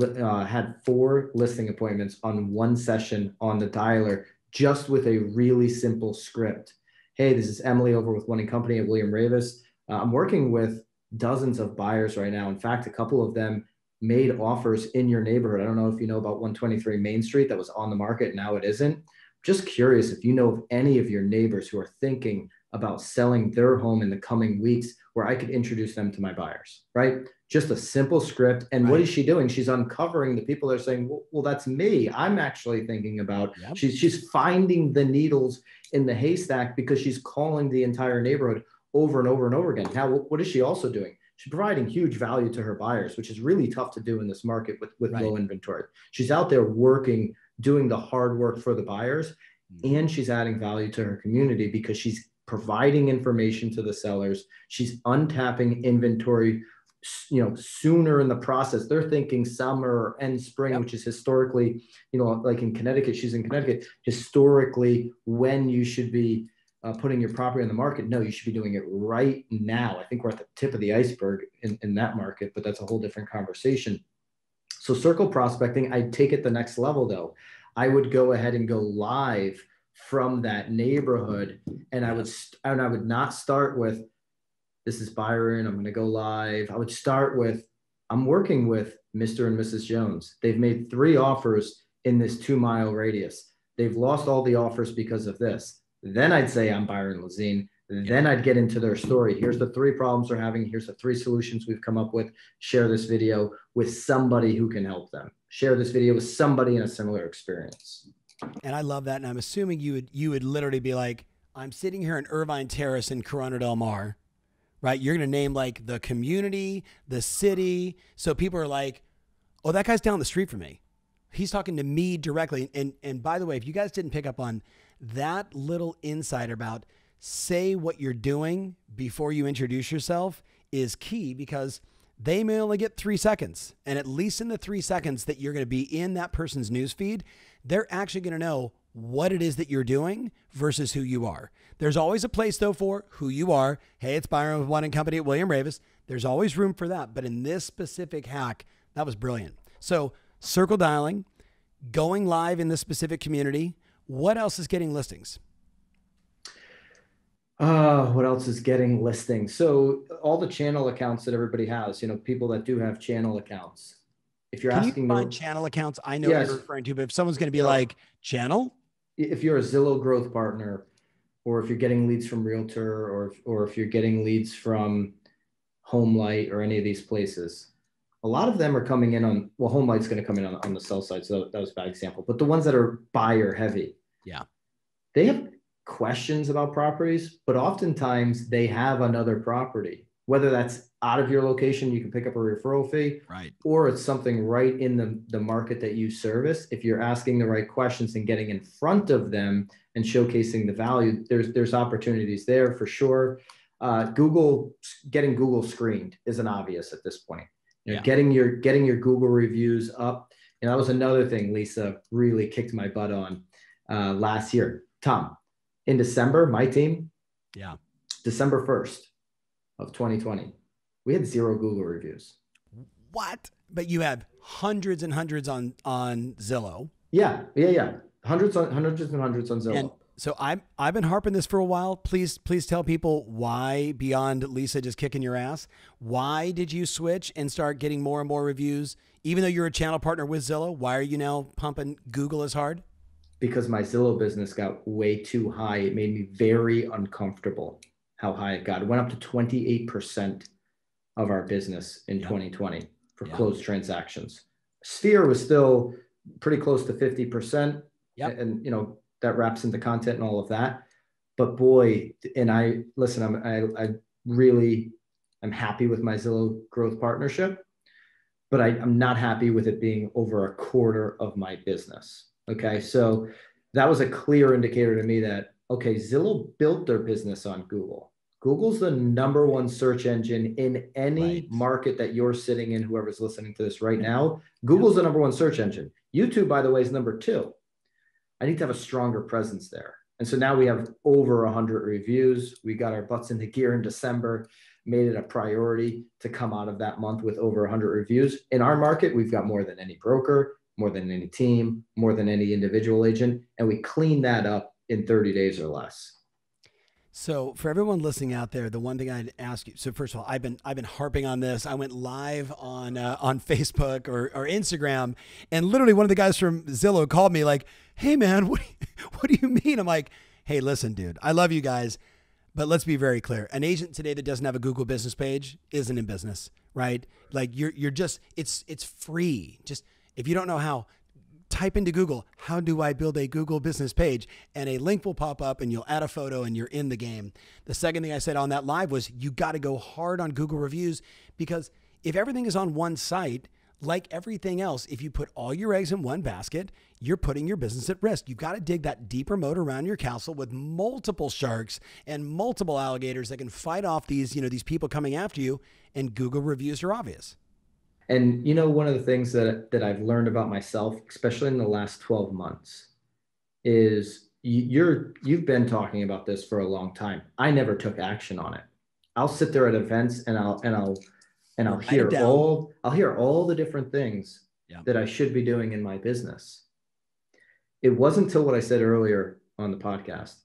S2: uh, had four listing appointments on one session on the dialer, just with a really simple script. Hey, this is Emily over with One and Company at William Raveis. Uh, I'm working with dozens of buyers right now. In fact, a couple of them made offers in your neighborhood. I don't know if you know about 123 Main Street that was on the market. Now it isn't. Just curious if you know of any of your neighbors who are thinking about selling their home in the coming weeks where I could introduce them to my buyers, right? Just a simple script. And right. what is she doing? She's uncovering the people that are saying, well, well that's me. I'm actually thinking about, yep. she's, she's finding the needles in the haystack because she's calling the entire neighborhood over and over and over again. Now, what is she also doing? She's providing huge value to her buyers, which is really tough to do in this market with, with right. low inventory. She's out there working, doing the hard work for the buyers, mm-hmm. and she's adding value to her community because she's providing information to the sellers. She's untapping inventory, you know, sooner in the process. They're thinking summer and spring, yep. which is historically, you know, like in Connecticut, she's in Connecticut, historically when you should be uh, putting your property on the market. No, you should be doing it right now. I think we're at the tip of the iceberg in, in that market, but that's a whole different conversation. So circle prospecting, I'd take it the next level though. I would go ahead and go live from that neighborhood and i would and i would not start with this is byron i'm going to go live i would start with i'm working with mr and mrs jones they've made three offers in this two mile radius they've lost all the offers because of this then i'd say i'm byron lazine then I'd get into their story. Here's the three problems they're having. Here's the three solutions we've come up with. Share this video with somebody who can help them. Share this video with somebody in a similar experience.
S1: And I love that. And I'm assuming you would you would literally be like, I'm sitting here in Irvine Terrace in Corona Del Mar, right? You're gonna name like the community, the city. So people are like, oh, that guy's down the street from me. He's talking to me directly. And and by the way, if you guys didn't pick up on that little insight about say what you're doing before you introduce yourself is key because they may only get three seconds. And at least in the three seconds that you're going to be in that person's newsfeed, they're actually going to know what it is that you're doing versus who you are. There's always a place though for who you are. Hey, it's Byron with One and Company at William Raveis. There's always room for that. But in this specific hack, that was brilliant. So circle dialing, going live in this specific community. What else is getting listings?
S2: Uh, what else is getting listings? So all the channel accounts that everybody has, you know, people that do have channel accounts, if you're
S1: Can
S2: asking
S1: you find channel accounts? I know
S2: Yes.
S1: what you're referring to, but if someone's going to be like channel,
S2: if you're a Zillow growth partner, or if you're getting leads from Realtor, or if, or if you're getting leads from Homelight or any of these places, a lot of them are coming in on well, Homelight's going to come in on, on the sell side, so that was a bad example. But the ones that are buyer heavy,
S1: Yeah.
S2: they have questions about properties, but oftentimes they have another property, whether that's out of your location, you can pick up a referral fee,
S1: right?
S2: or it's something right in the, the market that you service if you're asking the right questions and getting in front of them and showcasing the value there's there's opportunities there for sure uh, google getting google screened isn't obvious at this point you know,
S1: Yeah.
S2: getting your getting your google reviews up and that was another thing lisa really kicked my butt on uh, last year tom in december my team
S1: Yeah.
S2: december 1st of 2020 we had zero google reviews
S1: What? But you have hundreds and hundreds on on Zillow.
S2: Yeah, yeah, yeah. Hundreds on hundreds and hundreds on Zillow.
S1: And so I'm I've been harping this for a while. Please please tell people why beyond Lisa just kicking your ass. Why did you switch and start getting more and more reviews? Even though you're a channel partner with Zillow, why are you now pumping Google as hard?
S2: Because my Zillow business got way too high, it made me very uncomfortable how high it got. It went up to 28% of our business in
S1: Yeah.
S2: 2020 for
S1: Yeah.
S2: closed transactions. Sphere was still pretty close to 50%.
S1: Yep.
S2: And, you know, that wraps into content and all of that. But boy, and I listen, I'm, I, I really am happy with my Zillow growth partnership, but I, I'm not happy with it being over a quarter of my business. Okay. So that was a clear indicator to me that, okay, Zillow built their business on Google. Google's the number one search engine in any
S1: Right.
S2: market that you're sitting in, whoever's listening to this right now. Google's the number one search engine. YouTube, by the way, is number two. I need to have a stronger presence there. And so now we have over 100 reviews. We got our butts into gear in December, made it a priority to come out of that month with over 100 reviews. In our market, we've got more than any broker, more than any team, more than any individual agent, and we clean that up in 30 days or less.
S1: So for everyone listening out there, the one thing I'd ask you. So first of all, I've been I've been harping on this. I went live on uh, on Facebook or, or Instagram, and literally one of the guys from Zillow called me like, "Hey man, what do you, what do you mean?" I'm like, "Hey, listen, dude, I love you guys, but let's be very clear. An agent today that doesn't have a Google business page isn't in business, right? Like you're you're just it's it's free. Just if you don't know how, type into Google, how do I build a Google business page? And a link will pop up and you'll add a photo and you're in the game. The second thing I said on that live was you got to go hard on Google reviews because if everything is on one site, like everything else, if you put all your eggs in one basket, you're putting your business at risk. You've got to dig that deeper moat around your castle with multiple sharks and multiple alligators that can fight off these, you know, these people coming after you. And Google reviews are obvious.
S2: And you know, one of the things that that I've learned about myself, especially in the last 12 months, is you- you're you've been talking about this for a long time. I never took action on it. I'll sit there at events and I'll and I'll and I'll hear all I'll hear all the different things
S1: Yeah.
S2: that I should be doing in my business. It wasn't until what I said earlier on the podcast.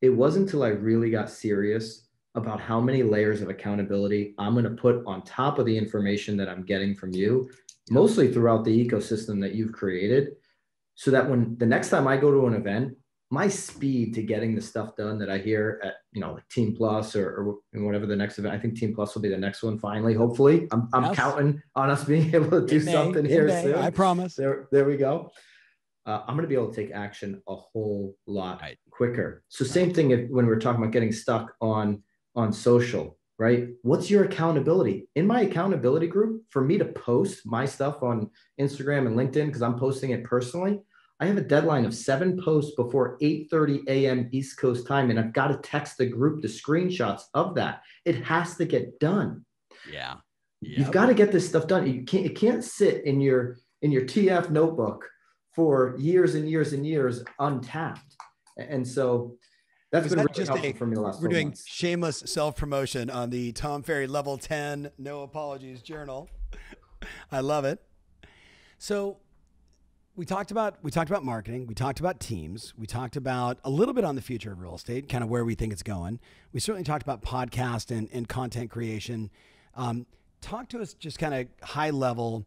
S2: It wasn't until I really got serious about how many layers of accountability I'm going to put on top of the information that I'm getting from you, mostly throughout the ecosystem that you've created, so that when the next time I go to an event, my speed to getting the stuff done that I hear at you know like Team Plus or, or whatever the next event. I think Team Plus will be the next one. Finally, hopefully, I'm, I'm
S1: Yes.
S2: counting on us being able to do
S1: It
S2: something
S1: it
S2: here
S1: may,
S2: soon.
S1: I promise.
S2: There, there we go. Uh, I'm going to be able to take action a whole lot
S1: Right.
S2: quicker. So same thing if, when we're talking about getting stuck on on social, right? What's your accountability? In my accountability group, for me to post my stuff on Instagram and LinkedIn because I'm posting it personally, I have a deadline of seven posts before 8:30 a.m. East Coast time, and I've got to text the group the screenshots of that. It has to get done.
S1: Yeah.
S2: You've got to get this stuff done. You can't it can't sit in your in your TF notebook for years and years and years untapped. And so that's
S1: Was
S2: been
S1: that
S2: really
S1: just
S2: helpful
S1: a-
S2: for me the last
S1: We're doing
S2: months.
S1: shameless self promotion on the Tom Ferry Level 10 No Apologies Journal. I love it. So we talked about we talked about marketing, we talked about teams, we talked about a little bit on the future of real estate, kind of where we think it's going. We certainly talked about podcast and, and content creation. Um, talk to us just kind of high level.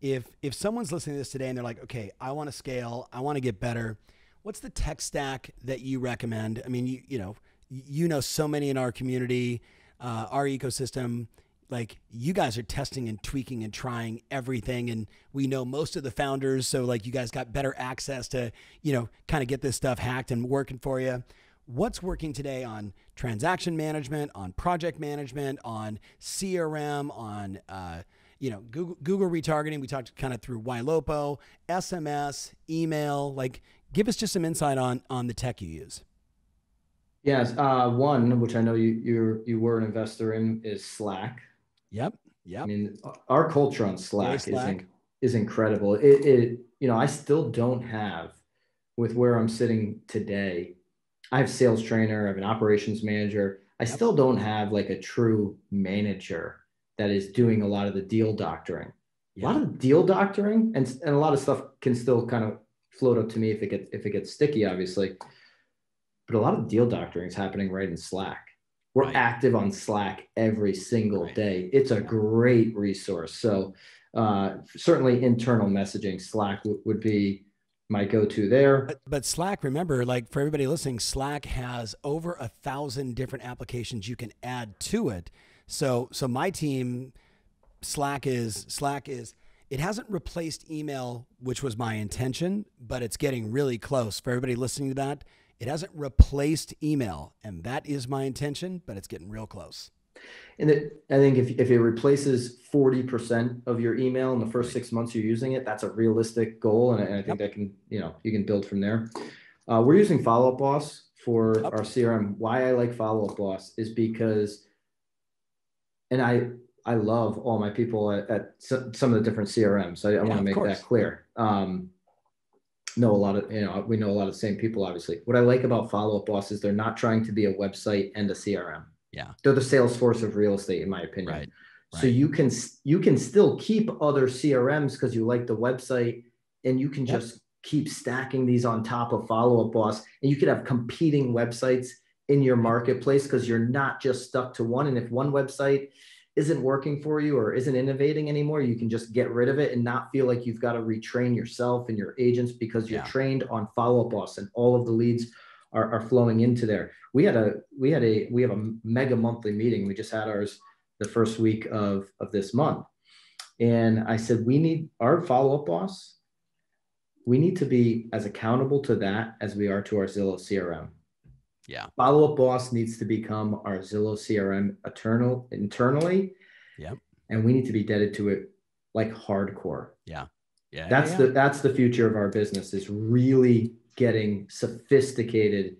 S1: if if someone's listening to this today and they're like, okay, I want to scale, I want to get better, what's the tech stack that you recommend? I mean, you you know, you know so many in our community, uh, our ecosystem. Like you guys are testing and tweaking and trying everything, and we know most of the founders. So like you guys got better access to you know kind of get this stuff hacked and working for you what's working today on transaction management, on project management, on CRM, on uh, you know Google, Google retargeting. We talked kind of through Ylopo, SMS, email. Like, give us just some insight on on the tech you use.
S2: Yes, uh, one which I know you you you were an investor in is Slack.
S1: Yep. Yep.
S2: I mean, our culture on Slack, Slack. is is incredible. It, it you know I still don't have with where I'm sitting today I have sales trainer, I have an operations manager. I yep. still don't have like a true manager that is doing a lot of the deal doctoring. A lot of deal doctoring and, and a lot of stuff can still kind of float up to me if it gets if it gets sticky, obviously. But a lot of deal doctoring is happening right in Slack. We're right. active on Slack every single right. day. It's a great resource. So uh, certainly internal messaging, Slack w- would be my go-to there.
S1: But, but, Slack, remember, like for everybody listening, Slack has over a thousand different applications you can add to it. So, so my team, Slack is Slack is it hasn't replaced email, which was my intention, but it's getting really close. For everybody listening to that, it hasn't replaced email, and that is my intention, but it's getting real close.
S2: And it, I think if, if it replaces 40% of your email in the first six months you're using it, that's a realistic goal. And I, and I think yep. that can, you know, you can build from there. Uh, we're using Follow Up Boss for yep. our CRM. Why I like Follow Up Boss is because, and I, I love all my people at, at some of the different CRMs. I, I yeah, want to make that clear. Um, know a lot of, you know, we know a lot of the same people, obviously. What I like about Follow Up Boss is they're not trying to be a website and a CRM
S1: yeah.
S2: They're the sales force of real estate, in my opinion.
S1: Right.
S2: right. So you can you can still keep other CRMs because you like the website, and you can yep. just keep stacking these on top of Follow Up Boss, and you could have competing websites in your marketplace because you're not just stuck to one. And if one website isn't working for you or isn't innovating anymore, you can just get rid of it and not feel like you've got to retrain yourself and your agents because you're yeah. trained on Follow Up Boss and all of the leads are, are flowing into there. We had a we had a we have a mega monthly meeting. We just had ours the first week of of this month, and I said we need our follow up boss. We need to be as accountable to that as we are to our Zillow CRM.
S1: Yeah.
S2: Follow up boss needs to become our Zillow CRM eternal internally.
S1: Yeah.
S2: And we need to be dedicated to it like hardcore.
S1: Yeah.
S2: Yeah. That's yeah. the that's the future of our business is really getting sophisticated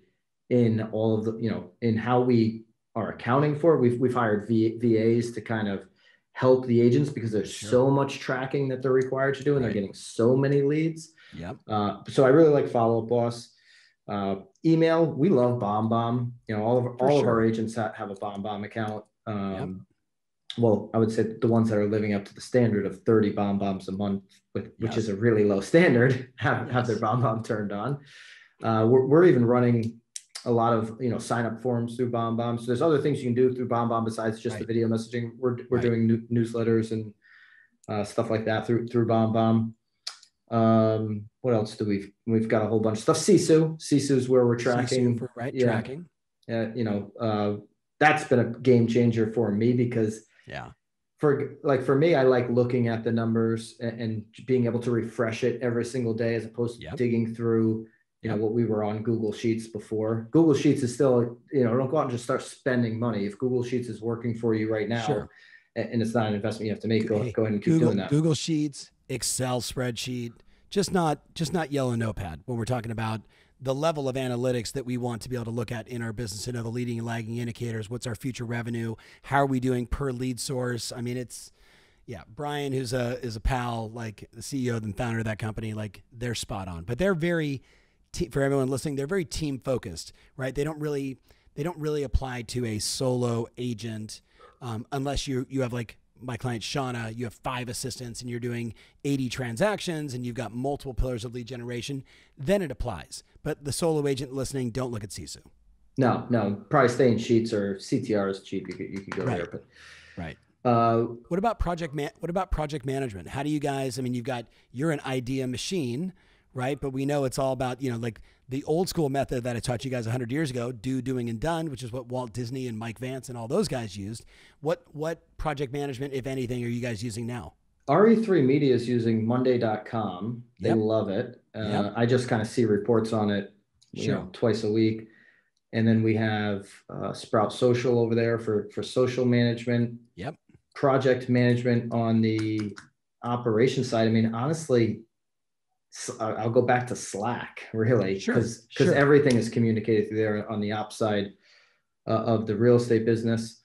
S2: in all of the, you know, in how we are accounting for it. We've, we've hired v, VAs to kind of help the agents because there's sure. so much tracking that they're required to do and right. they're getting so many leads.
S1: Yep.
S2: Uh, so I really like follow up boss. Uh, email, we love BombBomb. You know, all of all sure. of our agents have, have a BombBomb account. Um, well, I would say the ones that are living up to the standard of 30 BombBombs a month, which yes. is a really low standard, have, yes. have their BombBomb turned on. Uh, we're, we're even running a lot of you know sign up forms through bomb BombBomb. So there's other things you can do through bomb BombBomb besides just right. the video messaging. We're we're right. doing new, newsletters and uh, stuff like that through through BombBomb. Um, what else do we? We've got a whole bunch of stuff. Sisu, Sisu is where we're tracking.
S1: For, right, yeah. tracking.
S2: Yeah, you know, uh, that's been a game changer for me because
S1: yeah.
S2: For like for me, I like looking at the numbers and, and being able to refresh it every single day as opposed to yep. digging through you know what we were on Google Sheets before. Google Sheets is still, you know, don't go out and just start spending money. If Google Sheets is working for you right now, sure. and it's not an investment you have to make, go, hey, go ahead and keep
S1: Google,
S2: doing that.
S1: Google Sheets, Excel spreadsheet, just not just not yellow notepad when we're talking about the level of analytics that we want to be able to look at in our business to know the leading and lagging indicators. What's our future revenue? How are we doing per lead source? I mean, it's yeah, Brian, who's a is a pal, like the CEO and founder of that company, like they're spot on. But they're very for everyone listening, they're very team focused, right? They don't really they don't really apply to a solo agent um, unless you you have like my client Shauna, you have five assistants and you're doing 80 transactions and you've got multiple pillars of lead generation, then it applies. But the solo agent listening, don't look at Sisu.
S2: No, no, probably stay in Sheets or CTR is cheap. You could you could go right. there, but
S1: right. Uh, what about project man? What about project management? How do you guys? I mean, you've got you're an idea machine, right? But we know it's all about you know like the old school method that I taught you guys 100 years ago, do, doing, and done, which is what Walt Disney and Mike Vance and all those guys used. What what project management, if anything, are you guys using now?
S2: RE3 Media is using Monday.com. They yep. love it. Uh, yep. I just kind of see reports on it, you sure. know, twice a week. And then we have uh, Sprout Social over there for for social management.
S1: Yep.
S2: Project management on the operation side. I mean, honestly, I'll go back to Slack really because sure, because sure. everything is communicated through there on the ops side uh, of the real estate business.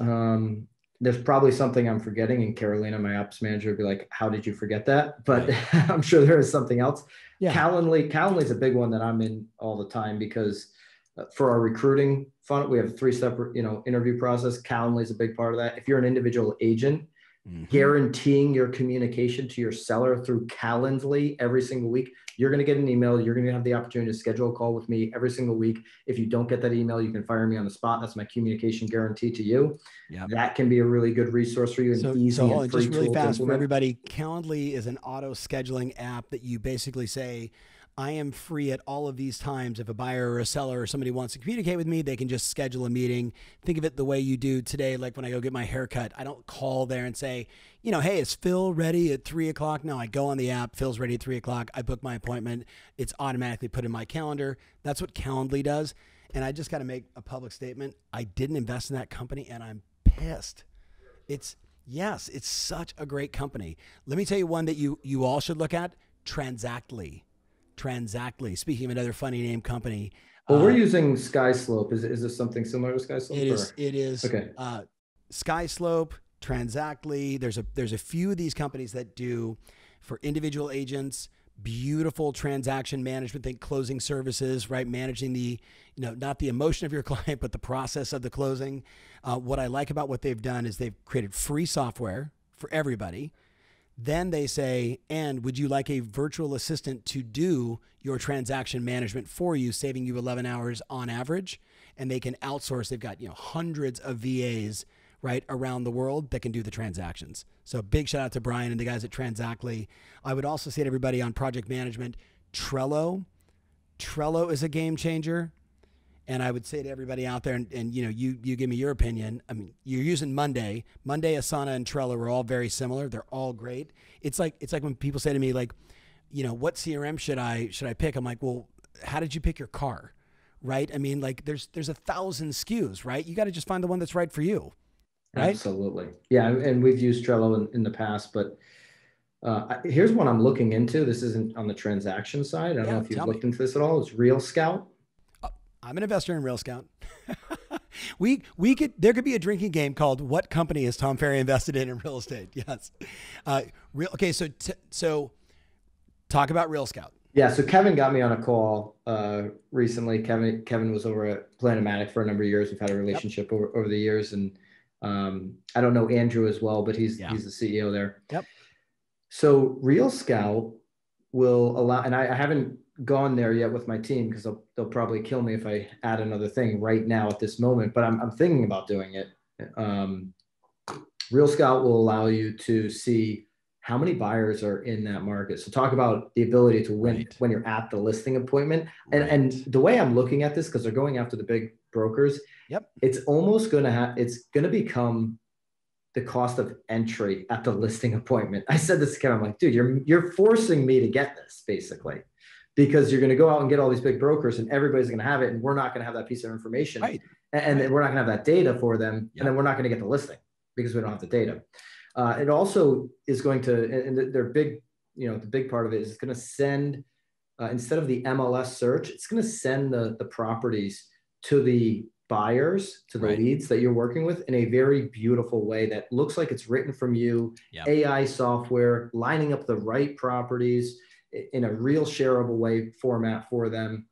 S2: Um, there's probably something I'm forgetting, and Carolina, my ops manager, would be like, "How did you forget that?" But right. I'm sure there is something else. Yeah. Calendly, Calendly is a big one that I'm in all the time because uh, for our recruiting fund, we have three separate, you know, interview process. Calendly is a big part of that. If you're an individual agent, mm-hmm. guaranteeing your communication to your seller through Calendly every single week. You're going to get an email. You're going to have the opportunity to schedule a call with me every single week. If you don't get that email, you can fire me on the spot. That's my communication guarantee to you. Yeah, that can be a really good resource for you and
S1: so,
S2: easy
S1: so
S2: and free
S1: just really fast for everybody. Calendly is an auto scheduling app that you basically say I am free at all of these times. If a buyer or a seller or somebody wants to communicate with me, they can just schedule a meeting. Think of it the way you do today, like when I go get my haircut. I don't call there and say, you know, hey, is Phil ready at three o'clock? No, I go on the app. Phil's ready at three o'clock. I book my appointment. It's automatically put in my calendar. That's what Calendly does. And I just got to make a public statement. I didn't invest in that company and I'm pissed. It's, yes, it's such a great company. Let me tell you one that you, you all should look at Transactly. Transactly. Speaking of another funny name company.
S2: Well, uh, we're using SkySlope. Is, is this something similar to SkySlope?
S1: It is. Or? It is. Okay. Uh, SkySlope, Transactly. There's a there's a few of these companies that do for individual agents beautiful transaction management think closing services right managing the you know not the emotion of your client but the process of the closing uh, what i like about what they've done is they've created free software for everybody then they say, and would you like a virtual assistant to do your transaction management for you, saving you 11 hours on average? And they can outsource. They've got, you know, hundreds of VAs right around the world that can do the transactions. So big shout out to Brian and the guys at Transactly. I would also say to everybody on project management, Trello. Trello is a game changer. And I would say to everybody out there, and, and, you know, you you give me your opinion. I mean, you're using Monday. Monday, Asana, and Trello are all very similar. They're all great. It's like it's like when people say to me, like, you know, what CRM should I should I pick? I'm like, well, how did you pick your car? Right? I mean, like, there's there's a thousand SKUs, right? You got to just find the one that's right for you. Right?
S2: Absolutely. Yeah, and we've used Trello in, in the past, but uh, here's one I'm looking into. This isn't on the transaction side. I don't yeah, know if you've looked me. into this at all. It's Real Scout.
S1: I'm an investor in Real Scout. we we could there could be a drinking game called "What company is Tom Ferry invested in in real estate?" Yes, uh, real. Okay, so t- so talk about Real Scout.
S2: Yeah, so Kevin got me on a call uh, recently. Kevin Kevin was over at Planomatic for a number of years. We've had a relationship yep. over, over the years, and um, I don't know Andrew as well, but he's yeah. he's the CEO there.
S1: Yep.
S2: So Real Scout will allow, and I, I haven't gone there yet with my team because they'll, they'll probably kill me if I add another thing right now at this moment, but I'm, I'm thinking about doing it. Um, Real Scout will allow you to see how many buyers are in that market. So talk about the ability to win right. when you're at the listing appointment. And, and the way I'm looking at this, because they're going after the big brokers,
S1: yep.
S2: it's almost going to have, it's going to become the cost of entry at the listing appointment. I said this to Kevin, I'm like, dude, you're, you're forcing me to get this basically because you're going to go out and get all these big brokers and everybody's going to have it and we're not going to have that piece of information
S1: right.
S2: and,
S1: right.
S2: we're not going to have that data for them yep. and then we're not going to get the listing because we don't have the data uh, it also is going to and their big you know the big part of it is it's going to send uh, instead of the mls search it's going to send the, the properties to the buyers to the right. leads that you're working with in a very beautiful way that looks like it's written from you yep. ai software lining up the right properties in a real shareable way format for them.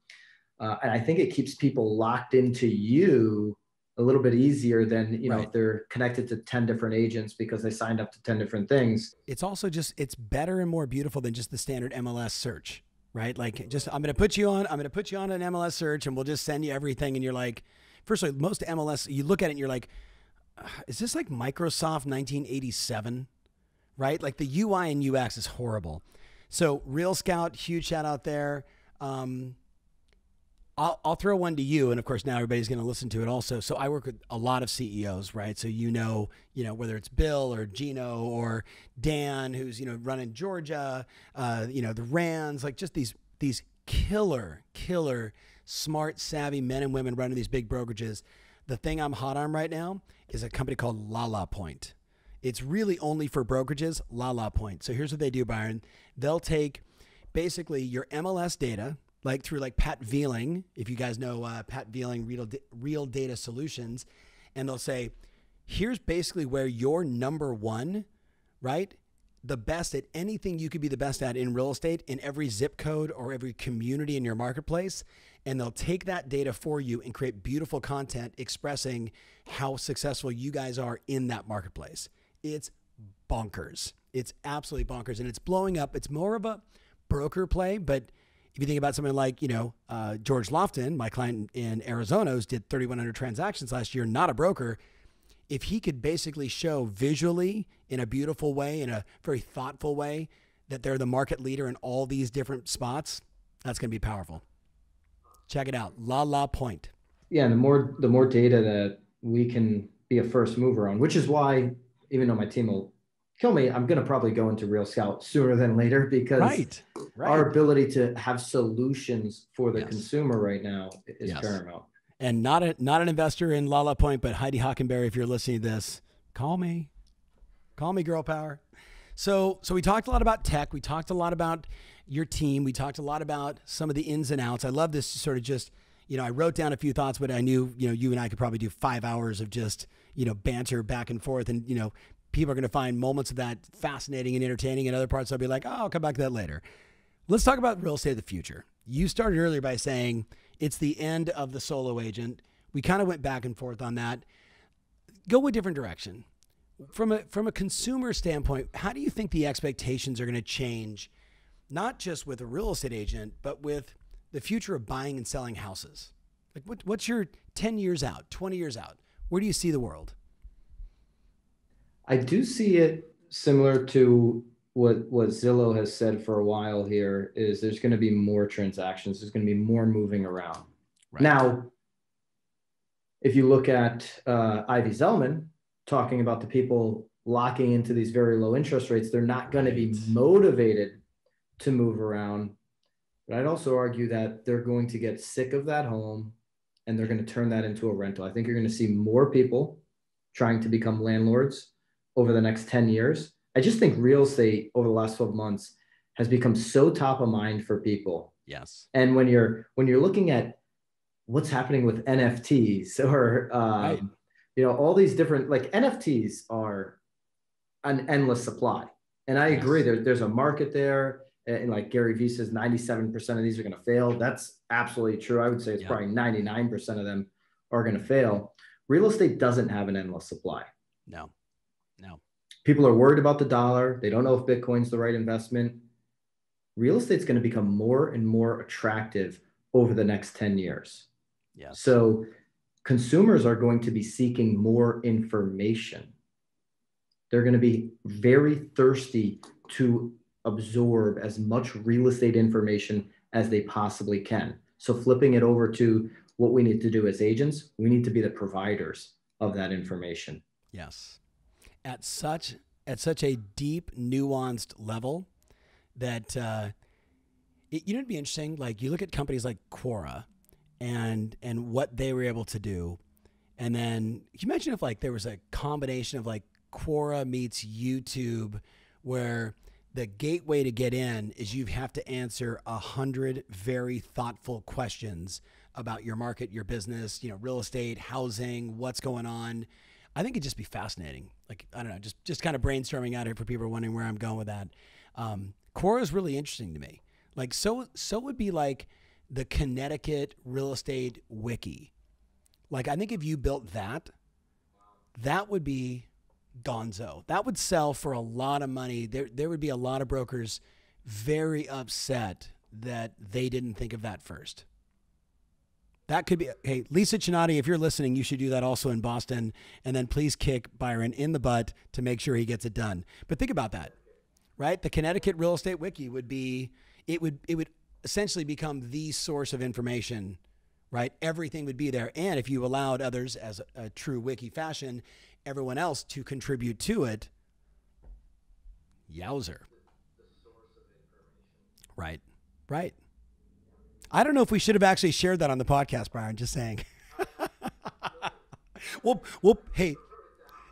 S2: Uh, and I think it keeps people locked into you a little bit easier than you know right. if they're connected to 10 different agents because they signed up to 10 different things
S1: it's also just it's better and more beautiful than just the standard mls search right like just i'm going to put you on i'm going to put you on an mls search and we'll just send you everything and you're like first of all most mls you look at it and you're like is this like Microsoft 1987? Right? Like the UI and UX is horrible. So Real Scout, huge shout out there. Um, I'll, I'll throw one to you, and of course now everybody's going to listen to it also. So I work with a lot of CEOs, right? So you know, you know whether it's Bill or Gino or Dan, who's you know running Georgia, uh, you know the Rands, like just these these killer, killer, smart, savvy men and women running these big brokerages. The thing I'm hot on right now is a company called Lala Point. It's really only for brokerages, la la Point. So here's what they do, Byron. They'll take basically your MLS data, like through like Pat Vealing, if you guys know uh, Pat Vealing, Real, Real Data Solutions, and they'll say, here's basically where you're number one, right? The best at anything you could be the best at in real estate in every zip code or every community in your marketplace. And they'll take that data for you and create beautiful content expressing how successful you guys are in that marketplace. It's bonkers. It's absolutely bonkers. And it's blowing up. It's more of a broker play, but if you think about something like, you know, uh, George Lofton, my client in Arizona, who's did 3,100 transactions last year, not a broker. If he could basically show visually in a beautiful way, in a very thoughtful way, that they're the market leader in all these different spots, that's going to be powerful. Check it out, La La Point.
S2: Yeah, and the more the more data that we can be a first mover on, which is why even though my team will kill me, I'm going to probably go into Real Scout sooner than later because
S1: right, right.
S2: our ability to have solutions for the yes. consumer right now is yes. paramount.
S1: And not a not an investor in Lala Point, but Heidi Hockenberry, if you're listening to this, call me, call me, girl power. So so we talked a lot about tech. We talked a lot about your team. We talked a lot about some of the ins and outs. I love this sort of just you know I wrote down a few thoughts, but I knew you know you and I could probably do five hours of just you know banter back and forth, and you know people are going to find moments of that fascinating and entertaining, and other parts I'll be like, oh, I'll come back to that later. Let's talk about real estate of the future. You started earlier by saying it's the end of the solo agent. We kind of went back and forth on that. Go a different direction. From a from a consumer standpoint, how do you think the expectations are going to change, not just with a real estate agent, but with the future of buying and selling houses? Like, what, what's your 10 years out, 20 years out? Where do you see the world?
S2: I do see it similar to what what Zillow has said for a while here is there's going to be more transactions there's going to be more moving around right. now if you look at uh, ivy zelman talking about the people locking into these very low interest rates they're not going right. to be motivated to move around but i'd also argue that they're going to get sick of that home and they're going to turn that into a rental i think you're going to see more people trying to become landlords over the next 10 years. I just think real estate over the last 12 months has become so top of mind for people.
S1: Yes.
S2: And when you're when you're looking at what's happening with NFTs or um, right. you know all these different like NFTs are an endless supply. And I yes. agree there, there's a market there and like Gary Vee says 97% of these are going to fail. That's absolutely true. I would say it's yeah. probably 99% of them are going to fail. Real estate doesn't have an endless supply.
S1: No. No.
S2: People are worried about the dollar. They don't know if Bitcoin's the right investment. Real estate's going to become more and more attractive over the next 10 years.
S1: Yes.
S2: So consumers are going to be seeking more information. They're going to be very thirsty to absorb as much real estate information as they possibly can. So flipping it over to what we need to do as agents, we need to be the providers of that information.
S1: Yes at such at such a deep, nuanced level that uh, it, you know it'd be interesting. Like you look at companies like Quora and and what they were able to do, and then you imagine if like there was a combination of like Quora meets YouTube, where the gateway to get in is you have to answer a hundred very thoughtful questions about your market, your business, you know, real estate, housing, what's going on I think it'd just be fascinating. Like I don't know, just just kind of brainstorming out here for people wondering where I'm going with that. Um, Quora is really interesting to me. Like so so would be like the Connecticut real estate wiki. Like I think if you built that, that would be gonzo. That would sell for a lot of money. There there would be a lot of brokers very upset that they didn't think of that first. That could be, hey, Lisa Chinati, if you're listening, you should do that also in Boston. And then please kick Byron in the butt to make sure he gets it done. But think about that, right? The Connecticut Real Estate Wiki would be, it would, it would essentially become the source of information, right? Everything would be there. And if you allowed others, as a, a true wiki fashion, everyone else to contribute to it, yowzer. Right, right. I don't know if we should have actually shared that on the podcast, Brian. Just saying. well, well, hey,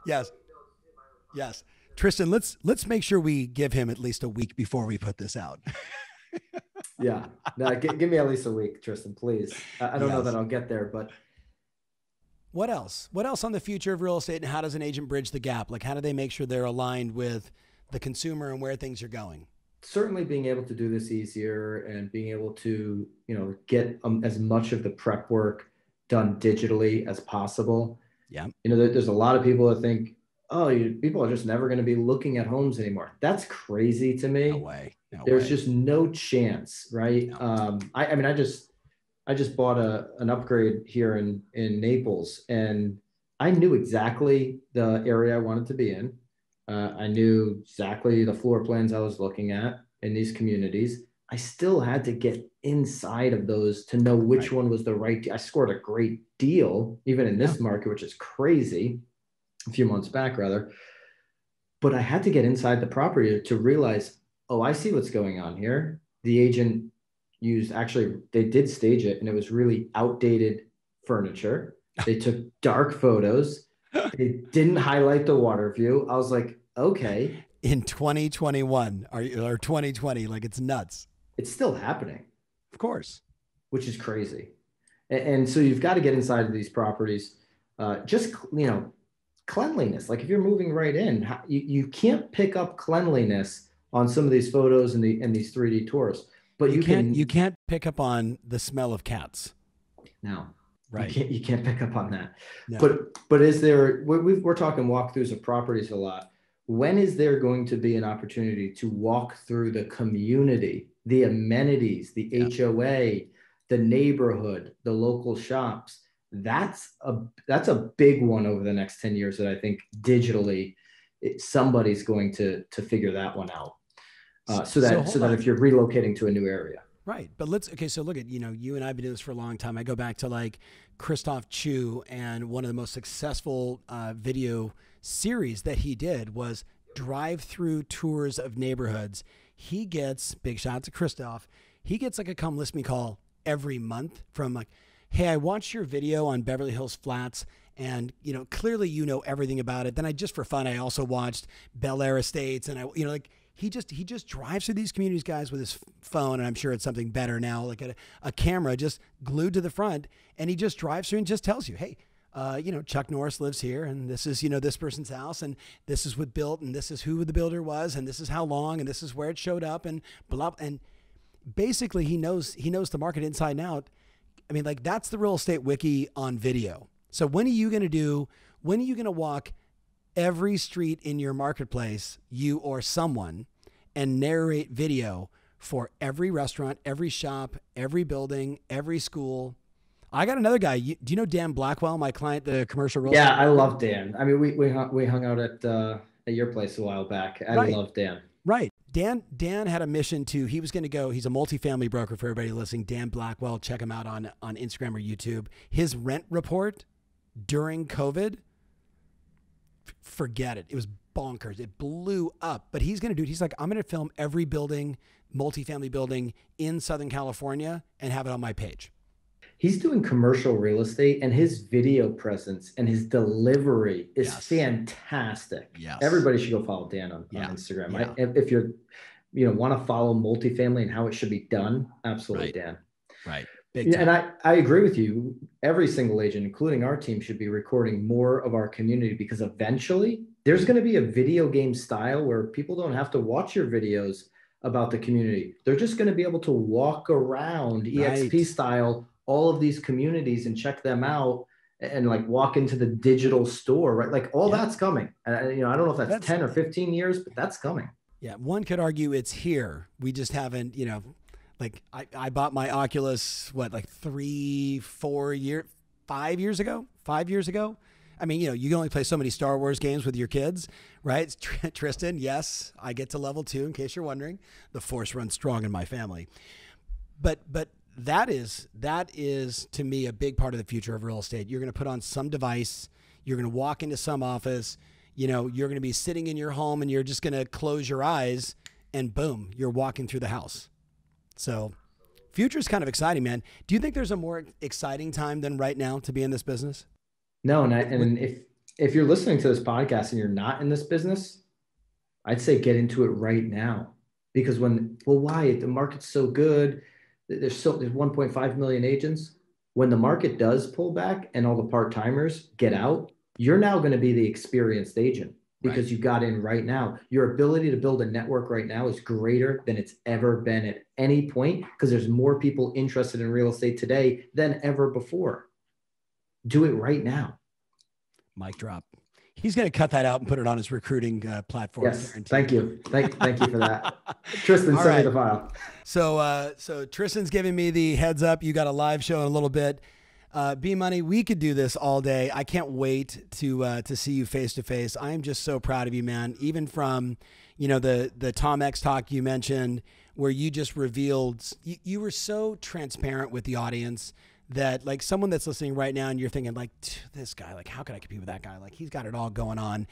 S1: yes, yes, Tristan. Let's let's make sure we give him at least a week before we put this out.
S2: yeah, no, g- give me at least a week, Tristan, please. I, I don't yes. know that I'll get there, but
S1: what else? What else on the future of real estate, and how does an agent bridge the gap? Like, how do they make sure they're aligned with the consumer and where things are going?
S2: certainly being able to do this easier and being able to you know get um, as much of the prep work done digitally as possible
S1: yeah
S2: you know there's a lot of people that think oh you, people are just never going to be looking at homes anymore that's crazy to me
S1: no way no
S2: there's
S1: way.
S2: just no chance right no. um I, I mean i just i just bought a an upgrade here in in naples and i knew exactly the area i wanted to be in uh, I knew exactly the floor plans I was looking at in these communities. I still had to get inside of those to know which right. one was the right. I scored a great deal, even in this yeah. market, which is crazy, a few months back rather. But I had to get inside the property to realize, oh, I see what's going on here. The agent used actually they did stage it, and it was really outdated furniture. They took dark photos they didn't highlight the water view. I was like, okay.
S1: In 2021 or, or 2020, like it's nuts.
S2: It's still happening.
S1: Of course.
S2: Which is crazy. And, and so you've got to get inside of these properties. Uh, just, you know, cleanliness. Like if you're moving right in, you, you can't pick up cleanliness on some of these photos and the and these 3D tours. But you,
S1: you
S2: can't
S1: can, you can't pick up on the smell of cats.
S2: No.
S1: Right.
S2: You can't, you can't pick up on that. No. But but is there? We're, we're talking walkthroughs of properties a lot. When is there going to be an opportunity to walk through the community, the amenities, the yeah. HOA, the neighborhood, the local shops? That's a that's a big one over the next ten years that I think digitally it, somebody's going to to figure that one out. Uh, so that so, so that if you're relocating to a new area.
S1: Right. But let's, okay, so look at, you know, you and I have been doing this for a long time. I go back to like Christophe Choo and one of the most successful uh, video series that he did was drive through tours of neighborhoods. He gets, big shout out to Christophe, he gets like a come list me call every month from like, hey, I watched your video on Beverly Hills Flats and you know clearly you know everything about it then i just for fun i also watched bel air estates and i you know like he just he just drives through these communities guys with his phone and i'm sure it's something better now like a, a camera just glued to the front and he just drives through and just tells you hey uh, you know chuck norris lives here and this is you know this person's house and this is what built and this is who the builder was and this is how long and this is where it showed up and blah and basically he knows he knows the market inside and out. I mean like that's the real estate wiki on video. So when are you going to do when are you going to walk every street in your marketplace, you or someone, and narrate video for every restaurant, every shop, every building, every school. I got another guy. You, do you know Dan Blackwell, my client, the commercial real?
S2: Yeah, I love Dan. I mean, we we hung, we hung out at uh, at your place a while back. I right. love Dan.
S1: Right. Dan Dan had a mission to he was going to go he's a multifamily broker for everybody listening Dan Blackwell check him out on on Instagram or YouTube his rent report during covid forget it. It was bonkers. It blew up. But he's going to do it. He's like, I'm going to film every building, multifamily building in Southern California and have it on my page.
S2: He's doing commercial real estate and his video presence and his delivery is yes. fantastic.
S1: Yes.
S2: Everybody should go follow Dan on, yeah. on Instagram. Yeah. I, if you're, you know, want to follow multifamily and how it should be done, absolutely,
S1: right.
S2: Dan.
S1: Right.
S2: Yeah, and I, I agree with you. Every single agent, including our team, should be recording more of our community because eventually there's going to be a video game style where people don't have to watch your videos about the community. They're just going to be able to walk around right. EXP style all of these communities and check them out and like walk into the digital store, right? Like all yeah. that's coming. And you know, I don't know if that's, that's 10 or 15 years, but that's coming.
S1: Yeah, one could argue it's here. We just haven't, you know, Like I, I bought my Oculus, what, like three, four year, five years ago, five years ago. I mean, you know, you can only play so many Star Wars games with your kids, right? Tristan, yes, I get to level two. In case you're wondering, the Force runs strong in my family. But but that is that is to me a big part of the future of real estate. You're going to put on some device. You're going to walk into some office. You know, you're going to be sitting in your home and you're just going to close your eyes and boom, you're walking through the house. So, future is kind of exciting, man. Do you think there's a more exciting time than right now to be in this business?
S2: No, and I, and if if you're listening to this podcast and you're not in this business, I'd say get into it right now. Because when well, why the market's so good, there's so there's 1.5 million agents. When the market does pull back and all the part timers get out, you're now going to be the experienced agent because right. you got in right now. Your ability to build a network right now is greater than it's ever been at any point because there's more people interested in real estate today than ever before. Do it right now.
S1: Mic drop. He's going to cut that out and put it on his recruiting uh, platform.
S2: Yes, thank you. Thank, thank you for that. Tristan, send right. me the file.
S1: So, uh, so Tristan's giving me the heads up. You got a live show in a little bit. Uh, B Money, we could do this all day. I can't wait to uh, to see you face to face. I am just so proud of you, man. Even from, you know, the the Tom X talk you mentioned, where you just revealed you, you were so transparent with the audience that like someone that's listening right now and you're thinking like this guy, like how can I compete with that guy? Like he's got it all going on.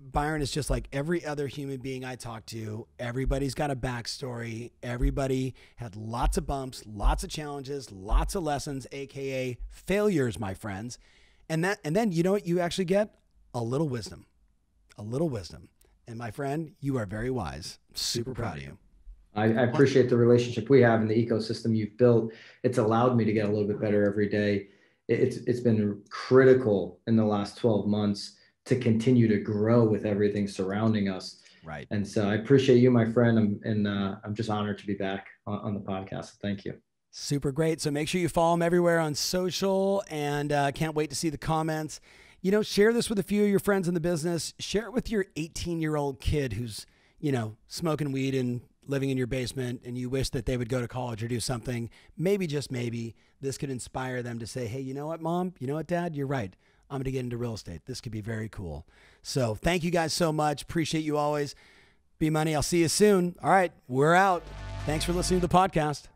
S1: Byron is just like every other human being I talk to. Everybody's got a backstory. Everybody had lots of bumps, lots of challenges, lots of lessons, aka failures, my friends. And that and then you know what you actually get? A little wisdom. A little wisdom. And my friend, you are very wise. Super proud of you.
S2: I, I appreciate the relationship we have and the ecosystem you've built. It's allowed me to get a little bit better every day. It's it's been critical in the last 12 months to continue to grow with everything surrounding us.
S1: Right.
S2: And so I appreciate you, my friend. I'm, and uh, I'm just honored to be back on, on, the podcast. Thank you.
S1: Super great. So make sure you follow him everywhere on social and uh, can't wait to see the comments. You know, share this with a few of your friends in the business. Share it with your 18 year old kid who's, you know, smoking weed and living in your basement and you wish that they would go to college or do something. Maybe, just maybe, this could inspire them to say, hey, you know what, mom? You know what, dad? You're right. I'm going to get into real estate. This could be very cool. So thank you guys so much. Appreciate you always. B Money, I'll see you soon. All right, we're out. Thanks for listening to the podcast.